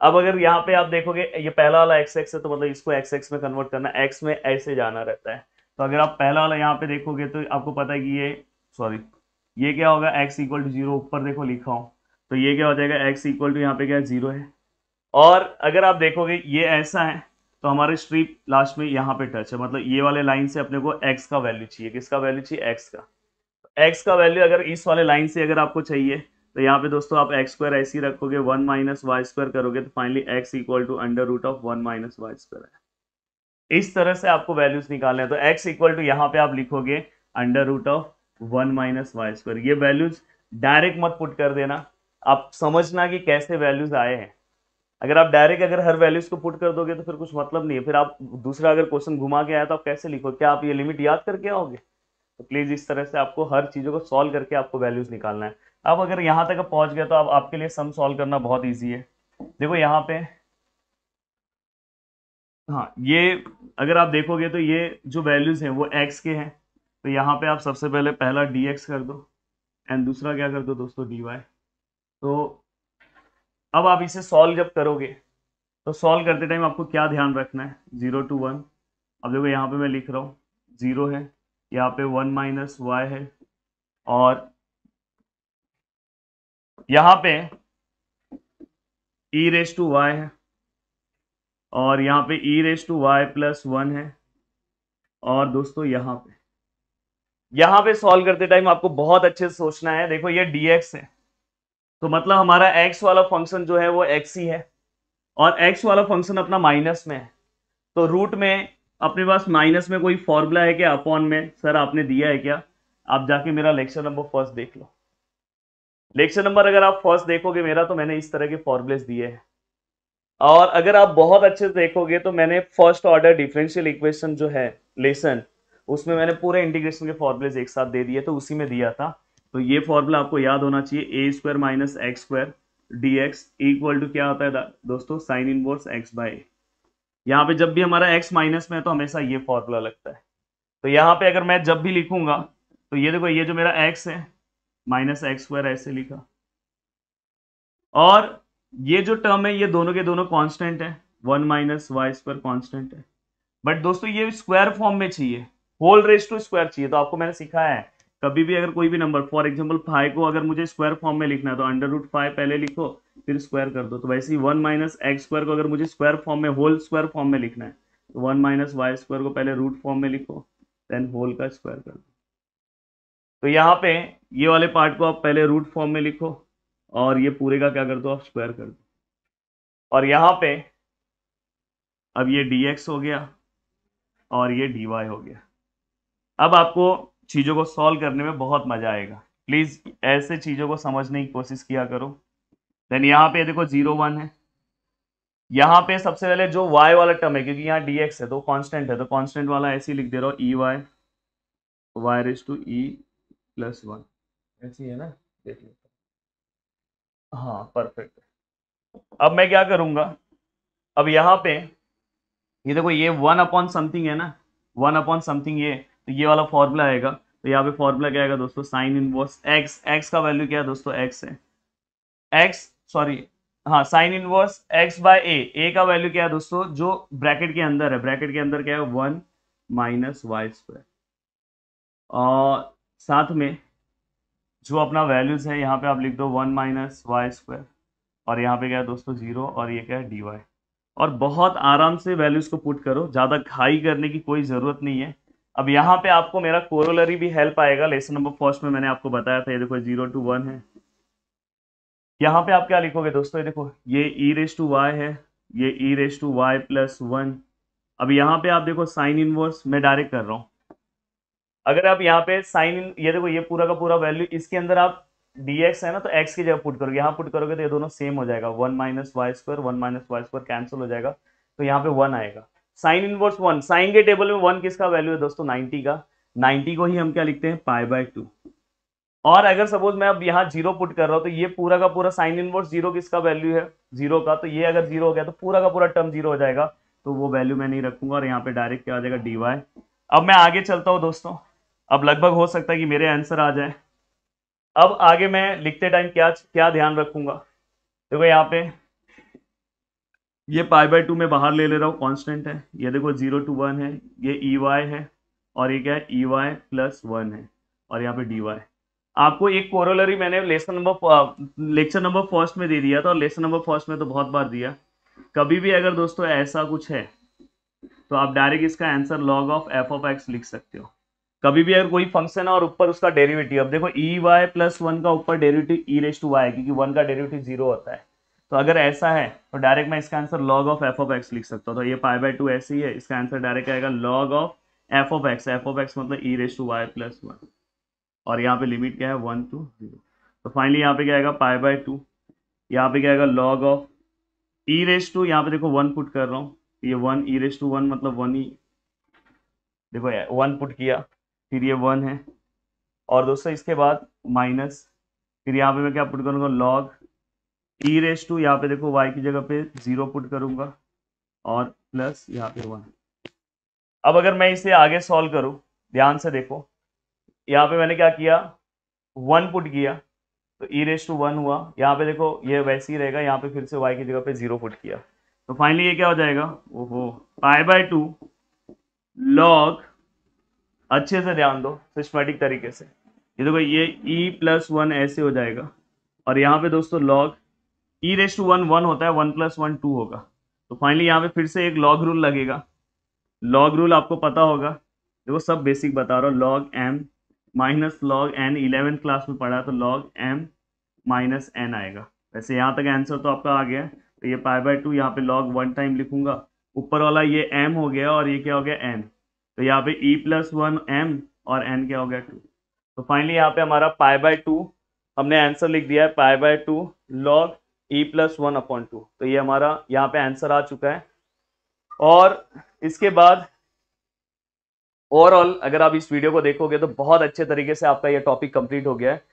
अब अगर यहाँ पे आप देखोगे, ये पहला वाला एक्स एक्स है तो मतलब इसको एक्स एक्स में कन्वर्ट करना एक्स में ऐसे जाना रहता है। तो अगर आप पहला वाला यहाँ पे देखोगे तो आपको पता है कि ये सॉरी ये क्या होगा? एक्स इक्वल टू ज़ीरो ऊपर देखो, लिखा हो। तो ये क्या हो जाएगा? एक्स इक्वल टू यहाँ पे क्या? ज़ीरो है। और अगर आप देखोगे, ये ऐसा है तो हमारे स्ट्रीप लास्ट में यहाँ पे टच है। मतलब ये वाले लाइन से अपने को एक्स का वैल्यू चाहिए। किसका वैल्यू चाहिए? एक्स का। एक्स का वैल्यू अगर इस वाले लाइन से अगर आपको चाहिए तो यहाँ पे दोस्तों आप एक्स स्क्वायर ऐसे ही रखोगे वन माइनस वाई स्क्वायर करोगे तो finally x equal to under root of one minus y square है। इस तरह से आपको वैल्यूज़ निकालने हैं। तो एक्स इक्वल टू यहाँ पे आप लिखोगे under root of one minus y square ये वैल्यूज़ डायरेक्ट मत पुट कर देना। आप समझना कि कैसे वैल्यूज़ आए हैं। अगर आप डायरेक्ट अगर हर वैल्यूज़ को पुट कर दोगे तो फिर कुछ मतलब नहीं है। फिर आप दूसरा अगर क्वेश्चन घुमा के आया तो आप कैसे लिखो क्या आप ये लिमिट याद करके आओगे? तो प्लीज़ इस तरह से आपको हर चीज़ों को सॉल्व करके आपको वैल्यूज़ निकालना है। अब अगर यहाँ तक पहुँच गए तो अब आपके लिए सम सॉल्व करना बहुत ईजी है। देखो यहाँ पे हाँ ये अगर आप देखोगे तो ये जो वैल्यूज़ हैं वो एक्स के हैं। तो यहाँ पे आप सबसे पहले पहला डी एक्स कर दो एंड दूसरा क्या कर दो दोस्तों डी वाई तो अब आप इसे सॉल्व जब करोगे तो सॉल्व करते टाइम आपको क्या ध्यान रखना है? ज़ीरो टू वन अब देखो यहाँ पे मैं लिख रहा हूँ ज़ीरो है, यहाँ पे वन माइनस वाई है, और यहाँ पे ई रेस टू वाई है, और यहाँ पे e raise to y plus one है, और दोस्तों यहाँ पे यहाँ पे सॉल्व करते टाइम आपको बहुत अच्छे से सोचना है। देखो ये डी एक्स है। तो मतलब हमारा एक्स वाला फ़ंक्शन जो है वो एक्स ही है। और एक्स वाला फ़ंक्शन अपना माइनस में है। तो रूट में अपने पास माइनस में कोई फॉर्मूला है क्या? अपॉन में। सर आपने दिया है क्या? आप जाके मेरा लेक्चर नंबर फ़र्स्ट देख लो। लेक्चर नंबर अगर आप फ़र्स्ट देखोगे मेरा तो मैंने इस तरह के फॉर्मूलेस दिए हैं। और अगर आप बहुत अच्छे से देखोगे तो मैंने फ़र्स्ट ऑर्डर डिफरेंशियल इक्वेशन जो है लेसन उसमें मैंने पूरे इंटीग्रेशन के फॉर्मूलेस एक साथ दे दिए तो उसी में दिया था। तो ये फॉर्मूला आपको याद होना चाहिए a square minus x square d x equal to क्या होता है दोस्तों? साइन इनवर्स एक्स बाई यहाँ पे जब भी हमारा एक्स माइनस में है तो हमेशा ये फॉर्मूला लगता है। तो यहाँ पे अगर मैं जब भी लिखूँगा तो ये देखो, ये जो मेरा एक्स है माइनस एक्स स्क्वायर ऐसे लिखा। और ये जो टर्म है, ये दोनों के दोनों कांस्टेंट है। One minus y square constant है। बट दोस्तों, ये स्क्वायर फॉर्म में चाहिए। होल रेस टू स्क्वायर चाहिए। तो आपको मैंने सिखाया है कभी भी अगर कोई भी नंबर फॉर एग्ज़ाम्पल फाइव को अगर मुझे स्क्वायर फॉर्म में लिखना है तो अंडर रूट फाइव पहले लिखो, फिर स्क्वायर कर दो। तो वैसे ही वन माइनस एक्स स्क्वायर को अगर मुझे स्क्वायर फॉर्म में होल स्क्वायर फॉर्म में लिखना है तो वन माइनस वाई स्क्वायर को पहले रूट फॉर्म में लिखो देन होल का स्क्वायर कर दो। तो यहाँ पे ये वाले पार्ट को आप पहले रूट फॉर्म में लिखो, और ये पूरे का क्या कर दो, आप स्क्वायर कर दो। और यहाँ पे अब ये dx हो गया, और ये dy हो गया। अब आपको चीज़ों को सॉल्व करने में बहुत मज़ा आएगा। प्लीज़ ऐसे चीज़ों को समझने की कोशिश किया करो। देन यहाँ पे देखो ज़ीरो वन है। यहाँ पे सबसे पहले जो y वाला टर्म है, क्योंकि यहाँ dx है तो कांस्टेंट है तो कांस्टेंट वाला ऐसे ही लिख दे रहा हूँ e y y raise to e plus one ऐसी है ना? देख लेते हाँ। परफेक्ट अब मैं क्या करूँगा? अब यहाँ पे, ये देखो ये वन अपॉन समथिंग है ना? वन अपॉन समथिंग ये तो ये वाला फॉर्मूला आएगा। तो यहाँ पे फॉर्मूला क्या आएगा दोस्तों? साइन इनवर्स एक्स एक्स का वैल्यू क्या है दोस्तों? एक्स है। एक्स सॉरी हाँ sine inverse x by a a का वैल्यू क्या है दोस्तों? जो ब्रैकेट के अंदर है। ब्रैकेट के अंदर क्या है? वन माइनस वाई स्क्वायर और साथ में जो अपना वैल्यूज़ है, यहाँ पे आप लिख दो वन माइनस वाई स्क्वायर और यहाँ पे क्या है दोस्तों? ज़ीरो और ये क्या है? डी वाई और बहुत आराम से वैल्यूज़ को पुट करो। ज़्यादा खाई करने की कोई ज़रूरत नहीं है। अब यहाँ पे आपको मेरा कोरोलरी भी हेल्प आएगा। लेसन नंबर फ़र्स्ट में मैंने आपको बताया था, ये देखो ज़ीरो टू वन है। यहाँ पे आप क्या लिखोगे दोस्तों? ये देखो, ये ई रेस टू वाई है, ये e raise to y plus one अब यहाँ पे आप देखो साइन इनवर्स मैं डायरेक्ट कर रहा हूँ। अगर आप यहाँ पे साइन इन ये देखो, ये पूरा का पूरा वैल्यू इसके अंदर आप dx है ना तो एक्स की जगह पुट करोगे। यहाँ पुट करोगे तो ये दोनों सेम हो जाएगा। One minus y square one minus y square cancel हो जाएगा। तो यहाँ पे वन आएगा। साइन इनवर्स वन, साइन के टेबल में वन किसका वैल्यू है दोस्तों? नाइनटी का। नाइनटी को ही हम क्या लिखते हैं? Pi by two. और अगर सपोज़ मैं अब यहाँ ज़ीरो पुट कर रहा हूँ तो ये पूरा का पूरा साइन इनवर्स ज़ीरो किसका वैल्यू है? ज़ीरो का। तो ये अगर ज़ीरो हो गया तो पूरा का पूरा टर्म ज़ीरो हो जाएगा। तो वो वैल्यू मैं नहीं रखूँगा और यहाँ पे डायरेक्ट क्या आ जाएगा? डी वाई अब मैं आगे चलता हूँ दोस्तों। अब लगभग हो सकता है कि मेरे आंसर आ जाए। अब आगे मैं लिखते टाइम क्या क्या ध्यान रखूँगा? देखो यहाँ पे ये पाई बाय टू में बाहर ले ले रहा हूँ कांस्टेंट है। ये देखो ज़ीरो टू वन है, ये ई वाई है, और ये क्या है? ई वाई प्लस वन है, और यहाँ पे डी वाई आपको एक कोरोलरी मैंने lesson number lecture number first में दे दिया था, और लेसन नंबर फ़र्स्ट में तो बहुत बार दिया। कभी भी अगर दोस्तों ऐसा कुछ है तो आप डायरेक्ट इसका answer log of f of x लिख सकते हो। कभी भी अगर कोई फ़ंक्शन है और ऊपर उसका डेरिवेटिव अब देखो ई वाई प्लस वन का ऊपर derivative e raise to y क्योंकि वन का डेरिवेटिव ज़ीरो होता है। तो अगर ऐसा है तो डायरेक्ट मैं इसका answer log of f of x लिख सकता हूँ। तो ये पाई बाय टू ऐसे ही है, इसका आंसर डायरेक्ट आएगा log of f of x f of x मतलब e raise to y plus one और यहाँ पे लिमिट क्या है? वन टू ज़ीरो तो फाइनली यहाँ पे क्या आएगा? पाई बाय टू यहाँ पे क्या आएगा? Log of e raise to यहाँ पे देखो वन पुट कर रहा हूँ। ये one e raise to one मतलब वन ही देखो यार वन पुट किया, फिर ये वन है। और दोस्तों इसके बाद माइनस फिर यहाँ पे मैं क्या पुट करूँगा? लॉग ई रेस टू यहाँ पे देखो वाई की जगह पे ज़ीरो पुट करूँगा और प्लस यहाँ पे वन अब अगर मैं इसे आगे सॉल्व करूँ, ध्यान से देखो, यहाँ पे मैंने क्या किया? वन पुट किया तो ई रेस टू वन हुआ। यहाँ पे देखो, ये वैसे ही रहेगा, यहाँ पे फिर से वाई की जगह पे ज़ीरो पुट किया। तो फाइनली ये क्या हो जाएगा? ओहो पाई बाय टू लॉग अच्छे से ध्यान दो सिस्टमेटिक तरीके से। ये देखो, ये ई प्लस वन ऐसे हो जाएगा। और यहाँ पे दोस्तों log e raise to one one होता है वन प्लस वन टू होगा। तो फाइनली यहाँ पे फिर से एक लॉग रूल लगेगा। लॉग रूल आपको पता होगा। देखो, सब बेसिक बता रहा हूँ। Log m minus log n eleventh class में पढ़ा तो लॉग एम माइनस एन आएगा। वैसे यहाँ तक आंसर तो आपका आ गया। तो ये पाई बाय टू यहाँ पे लॉग वन टाइम लिखूँगा। ऊपर वाला ये एम हो गया और ये क्या हो गया? एन तो यहाँ पे ई प्लस वन एम और एन क्या हो गया? टू तो फाइनली यहाँ पे हमारा पाई बाय टू हमने आंसर लिख दिया है। Pi by two log e plus one upon two तो ये हमारा यहाँ पे आंसर आ चुका है। और इसके बाद ओवरऑल अगर आप इस वीडियो को देखोगे तो बहुत अच्छे तरीके से आपका ये टॉपिक कंप्लीट हो गया है।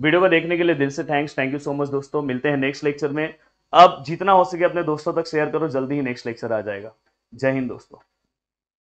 वीडियो को देखने के लिए दिल से thanks thank you so much दोस्तों। मिलते हैं नेक्स्ट लेक्चर में। अब जितना हो सके अपने दोस्तों तक शेयर करो, जल्दी ही नेक्स्ट लेक्चर आ जाएगा। जय हिंद दोस्तों।